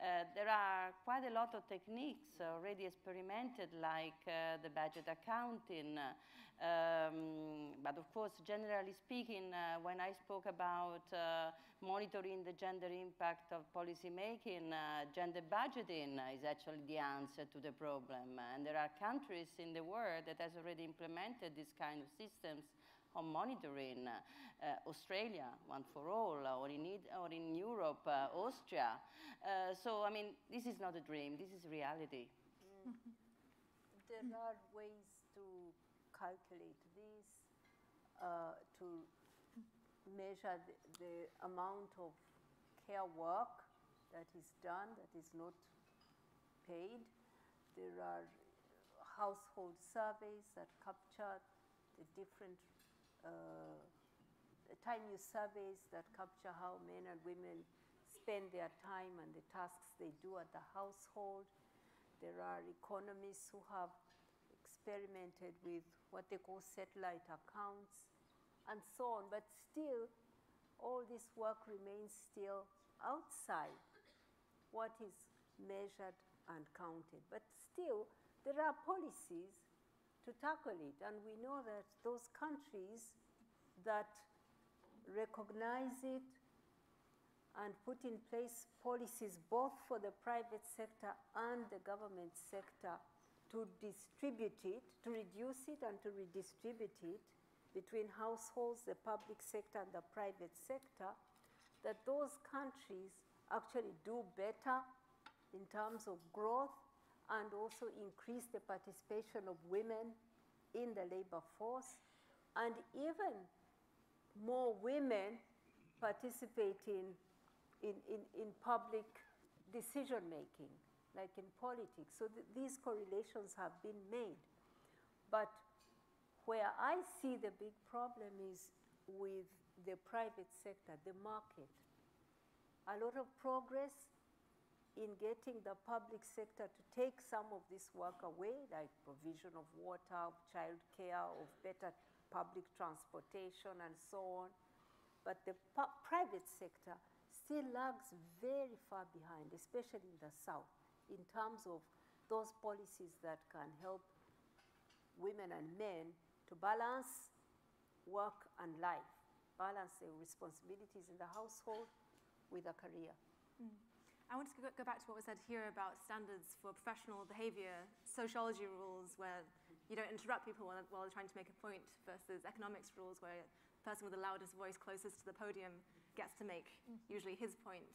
uh, there are quite a lot of techniques already experimented, like uh, the budget accounting. Um, but of course, generally speaking, uh, when I spoke about uh, monitoring the gender impact of policy making, uh, gender budgeting is actually the answer to the problem. And there are countries in the world that has already implemented this kind of systems on monitoring. Uh, Australia, one for all, or in, or in Europe, uh, Austria. Uh, so, I mean, this is not a dream, this is reality. There are ways calculate this, uh, to measure the, the amount of care work that is done that is not paid. There are household surveys that capture the different uh, time use surveys that capture how men and women spend their time and the tasks they do at the household. There are economists who have experimented with what they call satellite accounts and so on, but still, all this work remains still outside what is measured and counted. But still, there are policies to tackle it, and we know that those countries that recognize it and put in place policies both for the private sector and the government sector to distribute it, to reduce it, and to redistribute it between households, the public sector, and the private sector, that those countries actually do better in terms of growth and also increase the participation of women in the labor force, and even more women participate in, in, in, in public decision making, like in politics. So th- these correlations have been made. But where I see the big problem is with the private sector, the market. A lot of progress in getting the public sector to take some of this work away, like provision of water, of child care, of better public transportation, and so on. But the private sector still lags very far behind, especially in the South, in terms of those policies that can help women and men to balance work and life. balance their responsibilities in the household with a career. Mm. I want to go, back to what was said here about standards for professional behavior, sociology rules where you don't interrupt people while, while they're trying to make a point, versus economics rules where the person with the loudest voice closest to the podium gets to make mm. usually his point.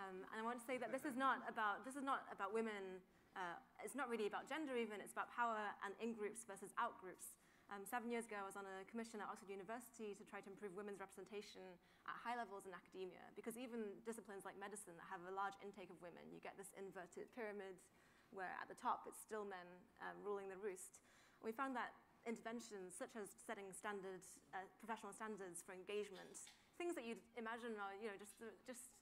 Um, and I want to say that this is not about this is not about women. Uh, it's not really about gender even. It's about power and in groups versus out groups. Um, seven years ago, I was on a commission at Oxford University to try to improve women's representation at high levels in academia, because even disciplines like medicine that have a large intake of women, you get this inverted pyramid where at the top it's still men um, ruling the roost. We found that interventions such as setting standard, uh, professional standards for engagement, things that you'd imagine are you know, just, just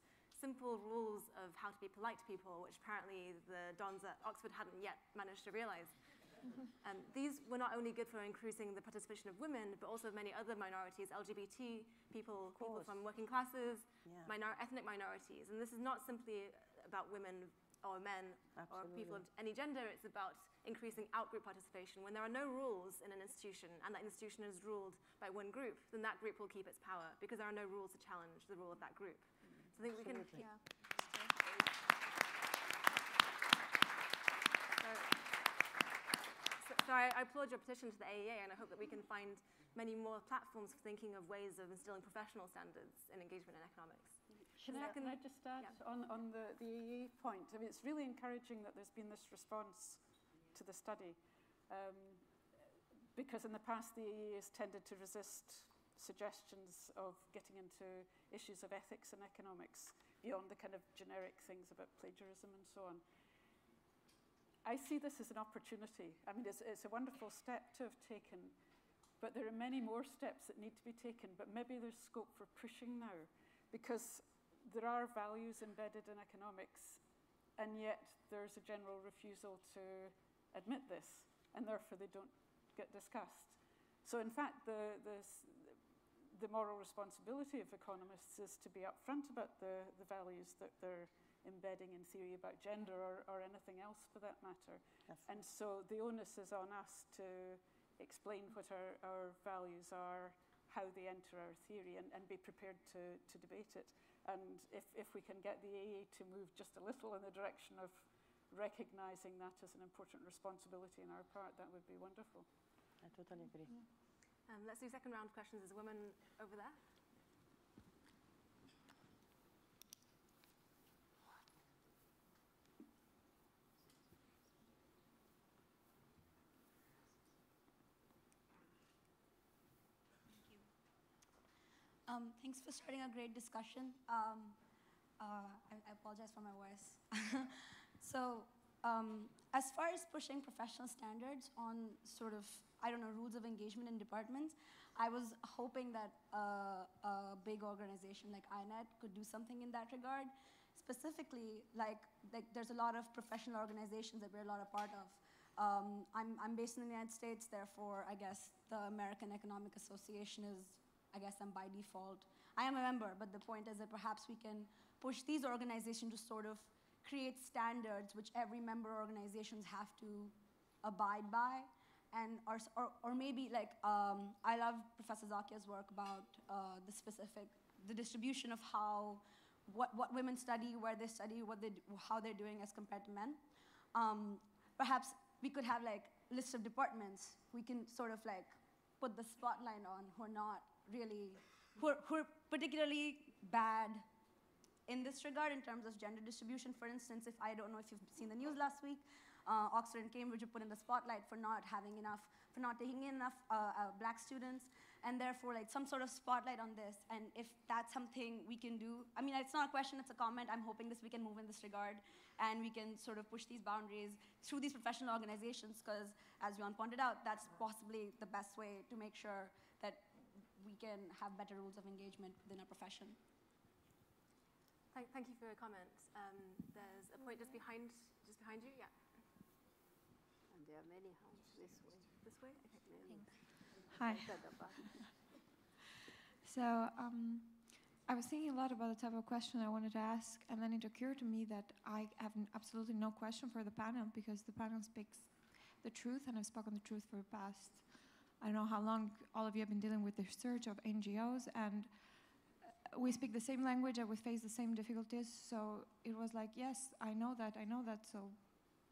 simple rules of how to be polite to people, which apparently the dons at Oxford hadn't yet managed to realize. Um, these were not only good for increasing the participation of women, but also of many other minorities, LGBT people, people from working classes, Yeah. minor- ethnic minorities. And this is not simply about women or men or people of any gender, it's about increasing outgroup participation. When there are no rules in an institution and that institution is ruled by one group, then that group will keep its power because there are no rules to challenge the rule of that group. So I think we can. Absolutely. Yeah. So, so, so I, I applaud your petition to the AEA, and I hope that we can find many more platforms for thinking of ways of instilling professional standards in engagement in economics. Can I, can I just add yeah. on, on the, the EE point? I mean, it's really encouraging that there's been this response to the study. Um, because in the past, the EE has tended to resist suggestions of getting into issues of ethics and economics beyond the kind of generic things about plagiarism and so on. I see this as an opportunity. I mean, it's, it's a wonderful step to have taken, but there are many more steps that need to be taken. But maybe there's scope for pushing now because there are values embedded in economics, and yet there's a general refusal to admit this, and therefore they don't get discussed. So, in fact, the, the, the moral responsibility of economists is to be upfront about the, the values that they're embedding in theory about gender or, or anything else for that matter. And so the onus is on us to explain what our, our values are, how they enter our theory, and, and be prepared to, to debate it. And if, if we can get the AA to move just a little in the direction of recognising that as an important responsibility on our part, that would be wonderful. I totally agree. Mm. Um, let's do second round of questions. There's a woman over there. Thank Um, thanks for starting a great discussion. Um, uh, I, I apologize for my voice. so, um, as far as pushing professional standards on sort of, I don't know, rules of engagement in departments, I was hoping that uh, a big organization like INET could do something in that regard. Specifically, like, like there's a lot of professional organizations that we're a lot a part of. Um, I'm, I'm based in the United States, therefore, I guess the American Economic Association is I guess I'm by default. I am a member, but the point is that perhaps we can push these organizations to sort of create standards which every member organizations have to abide by. And or, or, or maybe like, um, I love Professor Zacchia's work about uh, the specific, the distribution of how, what, what women study, where they study, what they, how they're doing as compared to men. Um, perhaps we could have like lists of departments we can sort of like put the spotlight on who are not really, who are, who are particularly bad in this regard in terms of gender distribution. For instance, if I don't know if you've seen the news last week, uh, Oxford and Cambridge were put in the spotlight for not having enough, for not taking in enough uh, uh, black students, and therefore like some sort of spotlight on this. And if that's something we can do, I mean, it's not a question, it's a comment. I'm hoping this we can move in this regard, and we can sort of push these boundaries through these professional organizations, because as Yuan pointed out, that's possibly the best way to make sure that we can have better rules of engagement within our profession. Thank, thank you for your comment. Um, there's a point just behind, just behind you. Yeah, there are many this way. this way. Hi. Right at the back. So um, I was thinking a lot about the type of question I wanted to ask, and then it occurred to me that I have absolutely no question for the panel because the panel speaks the truth, and I've spoken the truth for the past I don't know how long all of you have been dealing with the research of NGOs, and uh, we speak the same language and we face the same difficulties. So it was like, yes, I know that, I know that, so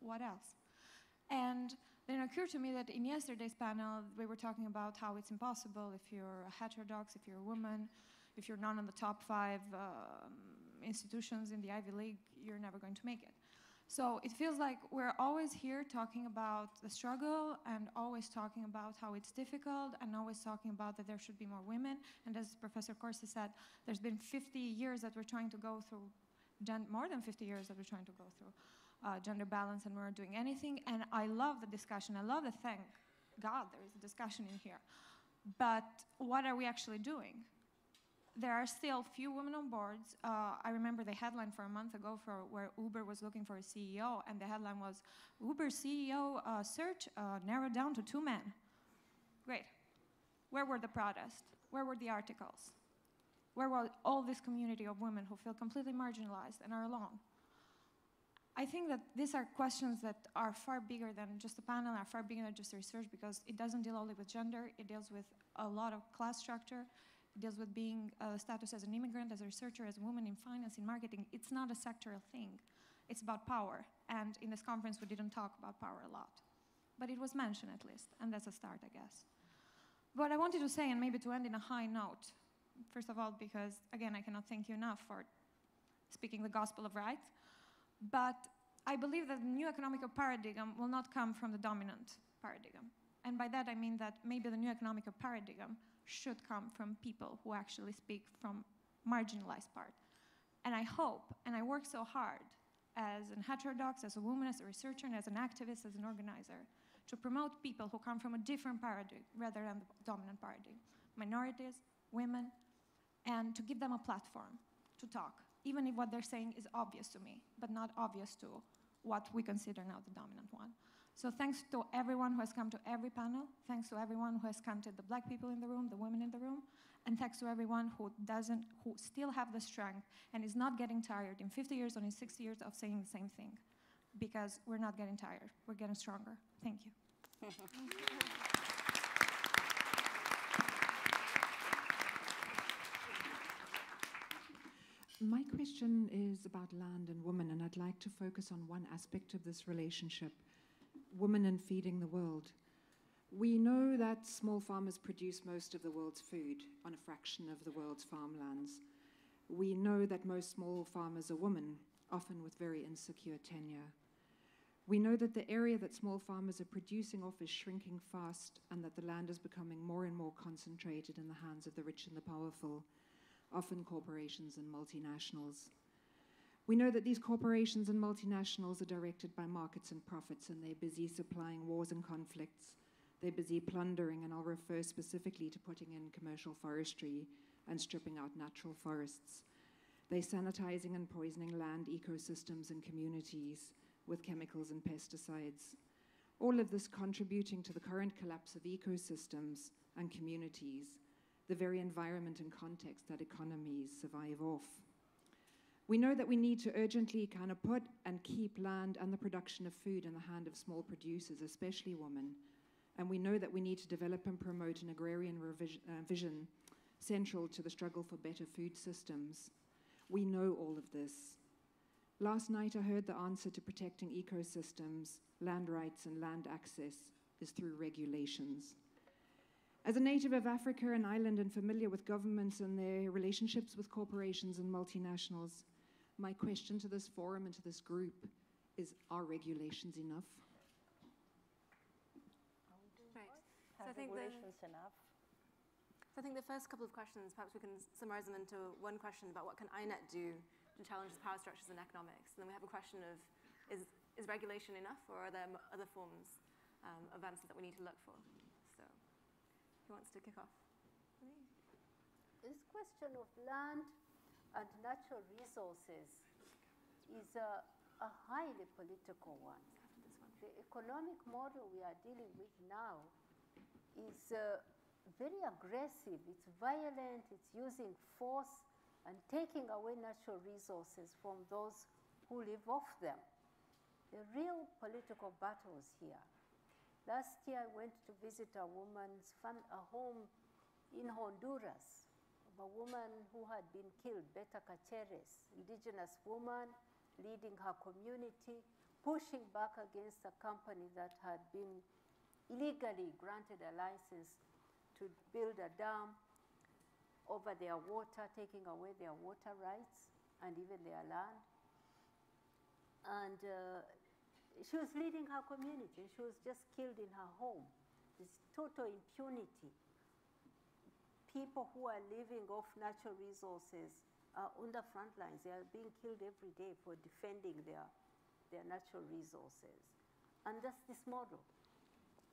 what else? And then it occurred to me that in yesterday's panel, we were talking about how it's impossible if you're a heterodox, if you're a woman, if you're not in the top five um, institutions in the Ivy League, you're never going to make it. So it feels like we're always here talking about the struggle and always talking about how it's difficult and always talking about that there should be more women. And as Professor Corsi said, there's been 50 years that we're trying to go through, more than 50 years that we're trying to go through uh, gender balance and we're not doing anything. And I love the discussion. I love the thank God there is a discussion in here. But what are we actually doing? there are still few women on boards. Uh, I remember the headline for a month ago for where Uber was looking for a CEO, and the headline was Uber CEO uh, search uh, narrowed down to two men. Great. Where were the protests? Where were the articles? Where was all this community of women who feel completely marginalized and are alone? I think that these are questions that are far bigger than just a panel, are far bigger than just research because it doesn't deal only with gender, it deals with a lot of class structure, it deals with being uh, status as an immigrant, as a researcher, as a woman in finance, in marketing. It's not a sectoral thing. It's about power. And in this conference, we didn't talk about power a lot. But it was mentioned at least, and that's a start, I guess. What I wanted to say, and maybe to end in a high note, first of all, because again, I cannot thank you enough for speaking the gospel of rights, but I believe that the new economical paradigm will not come from the dominant paradigm. And by that I mean that maybe the new economical paradigm should come from people who actually speak from marginalized part. And I hope, and I work so hard as an heterodox, as a woman, as a researcher, and as an activist, as an organizer, to promote people who come from a different paradigm rather than the dominant paradigm. Minorities, women, and to give them a platform to talk, even if what they're saying is obvious to me, but not obvious to what we consider now the dominant one. So thanks to everyone who has come to every panel. Thanks to everyone who has counted the black people in the room, the women in the room. And thanks to everyone who doesn't, who still have the strength and is not getting tired in 50 years or in 60 years of saying the same thing. Because we're not getting tired, we're getting stronger. Thank you. My question is about land and women, and I'd like to focus on one aspect of this relationship women and feeding the world. We know that small farmers produce most of the world's food on a fraction of the world's farmlands. We know that most small farmers are women, often with very insecure tenure. We know that the area that small farmers are producing off is shrinking fast and that the land is becoming more and more concentrated in the hands of the rich and the powerful, often corporations and multinationals. We know that these corporations and multinationals are directed by markets and profits, and they're busy supplying wars and conflicts. They're busy plundering, and I'll refer specifically to putting in commercial forestry and stripping out natural forests. They're sanitizing and poisoning land ecosystems and communities with chemicals and pesticides. All of this contributing to the current collapse of ecosystems and communities, the very environment and context that economies survive off. We know that we need to urgently kind of put and keep land and the production of food in the hand of small producers, especially women. And we know that we need to develop and promote an agrarian uh, vision central to the struggle for better food systems. We know all of this. Last night, I heard the answer to protecting ecosystems, land rights, and land access is through regulations. As a native of Africa, and Ireland and familiar with governments and their relationships with corporations and multinationals, my question to this forum and to this group is Are regulations enough? Right. So I think regulations the, enough? So I think the first couple of questions, perhaps we can summarize them into one question about what can INET do to challenge the power structures in economics. And then we have a question of is, is regulation enough or are there other forms um, of answers that we need to look for? Who wants to kick off? This question of land and natural resources is a, a highly political one. The economic model we are dealing with now is uh, very aggressive, it's violent, it's using force and taking away natural resources from those who live off them. The real political battles here Last year, I went to visit a woman's fam- a home in Honduras of a woman who had been killed, Berta Caceres, indigenous woman leading her community, pushing back against a company that had been illegally granted a license to build a dam over their water, taking away their water rights and even their land. And uh, she was leading her community. She was just killed in her home. This total impunity. People who are living off natural resources are on the front lines. They are being killed every day for defending their, their natural resources. And that's this model,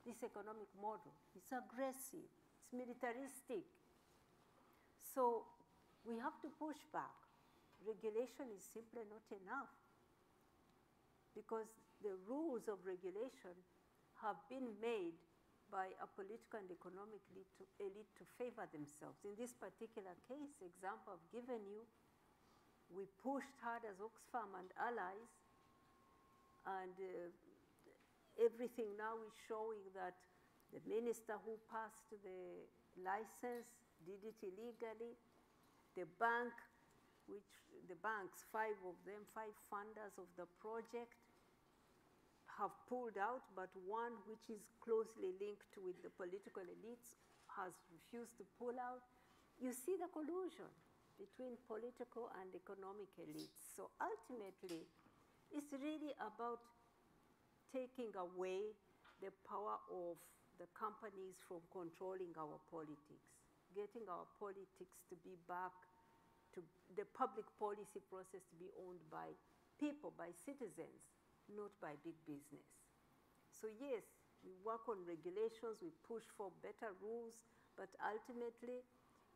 this economic model. It's aggressive, it's militaristic. So we have to push back. Regulation is simply not enough because the rules of regulation have been made by a political and economic elite to, elite to favor themselves. In this particular case, example I've given you, we pushed hard as Oxfam and allies, and uh, everything now is showing that the minister who passed the license did it illegally. The bank, which the banks, five of them, five funders of the project, have pulled out, but one which is closely linked with the political elites has refused to pull out. You see the collusion between political and economic elites. So ultimately, it's really about taking away the power of the companies from controlling our politics, getting our politics to be back to the public policy process to be owned by people, by citizens, not by big business. So yes, we work on regulations, we push for better rules, but ultimately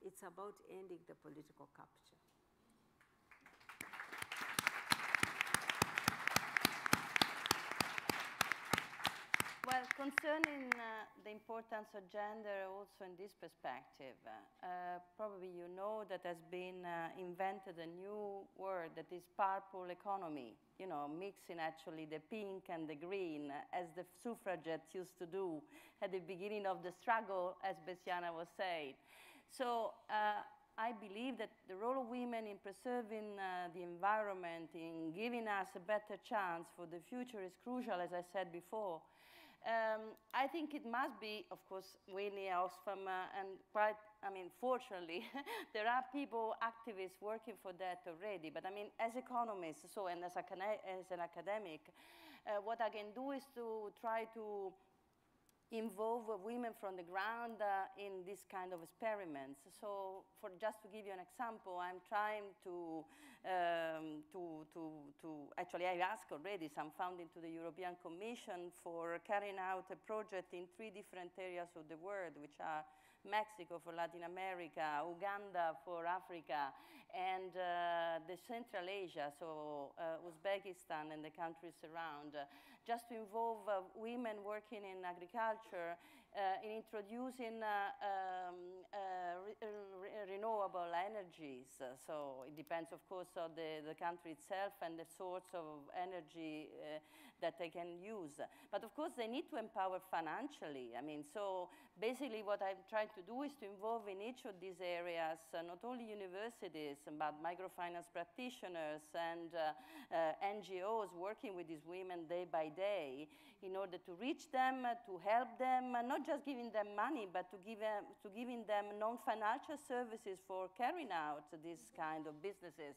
it's about ending the political capture. Well, concerning uh, the importance of gender also in this perspective, uh, probably you know that has been uh, invented a new word that is purple economy, you know, mixing actually the pink and the green as the suffragettes used to do at the beginning of the struggle, as Bessiana was saying. So uh, I believe that the role of women in preserving uh, the environment, in giving us a better chance for the future is crucial, as I said before. Um, I think it must be, of course, Winnie Oxfam, uh, and quite, I mean, fortunately, there are people, activists working for that already. But I mean, as economists, so and as, as an academic, uh, what I can do is to try to involve women from the ground uh, in this kind of experiments. So, for just to give you an example, I'm trying to, um, to, to, to, actually I asked already some funding to the European Commission for carrying out a project in three different areas of the world, which are Mexico for Latin America, Uganda for Africa, and uh, the Central Asia, so uh, Uzbekistan and the countries around, just to involve uh, women working in agriculture uh, in introducing uh, um, re re renewable energies. so it depends, of course, on the, the country itself and the source of energy that they can use. But of course, they need to empower financially. I mean, so basically what I'm trying to do is to involve in each of these areas uh, not only universities, but microfinance practitioners and uh, uh, NGOs working with these women day by day in order to reach them, to help them, not just giving them money, but to, give them, to giving them non-financial services for carrying out these kind of businesses.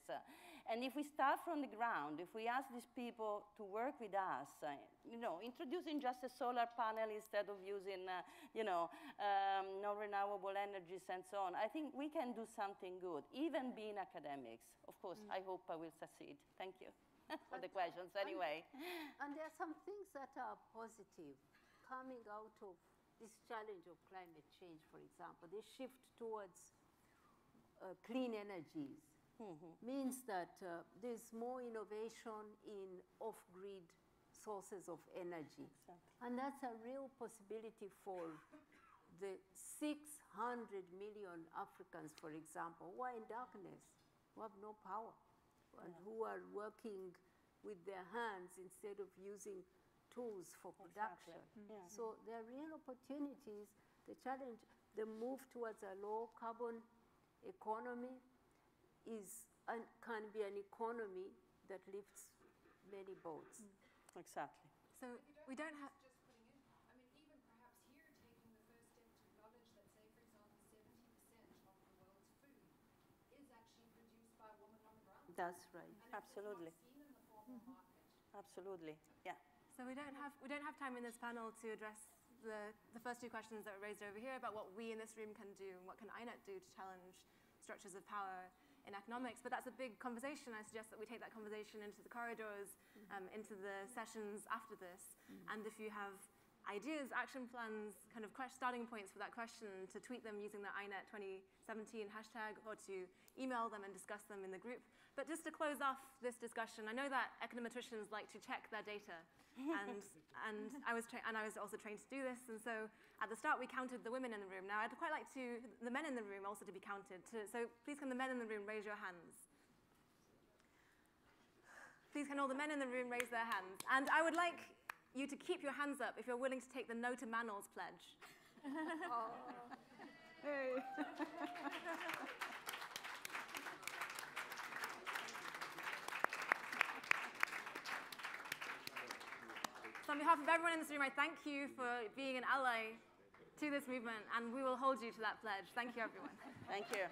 And if we start from the ground, if we ask these people to work with us, uh, you know, introducing just a solar panel instead of using, uh, you know, um, non-renewable energies and so on, I think we can do something good, even being academics. Of course, mm. I hope I will succeed. Thank you for the questions anyway. And, and there are some things that are positive coming out of this challenge of climate change, for example. The shift towards uh, clean energies mm -hmm. means that uh, there's more innovation in off-grid sources of energy. Exactly. And that's a real possibility for the 600 million Africans, for example, who are in darkness, who have no power, yeah. and who are working with their hands instead of using tools for production. Exactly. Yeah. So there are real opportunities. The challenge, the move towards a low carbon economy is and can be an economy that lifts many boats. Mm. Exactly. So we don't have. That's right. Absolutely. Mm-hmm. Absolutely. Yeah. So we don't have we don't have time in this panel to address the, the first two questions that were raised over here about what we in this room can do and what can INET do to challenge structures of power in economics. But that's a big conversation. I suggest that we take that conversation into the corridors, um, into the sessions after this. And if you have ideas, action plans, kind of starting points for that question, to tweet them using the INET 2017 hashtag or to email them and discuss them in the group. But just to close off this discussion, I know that econometricians like to check their data. And, and, I was tra- and I was also trained to do this. And so at the start, we counted the women in the room. Now, I'd quite like to, the men in the room also to be counted. To, so please can the men in the room raise your hands? Please can all the men in the room raise their hands? And I would like you to keep your hands up if you're willing to take the no to Manels pledge. Hey. on behalf of everyone in this room, I thank you for being an ally to this movement, and we will hold you to that pledge. Thank you, everyone. Thank you.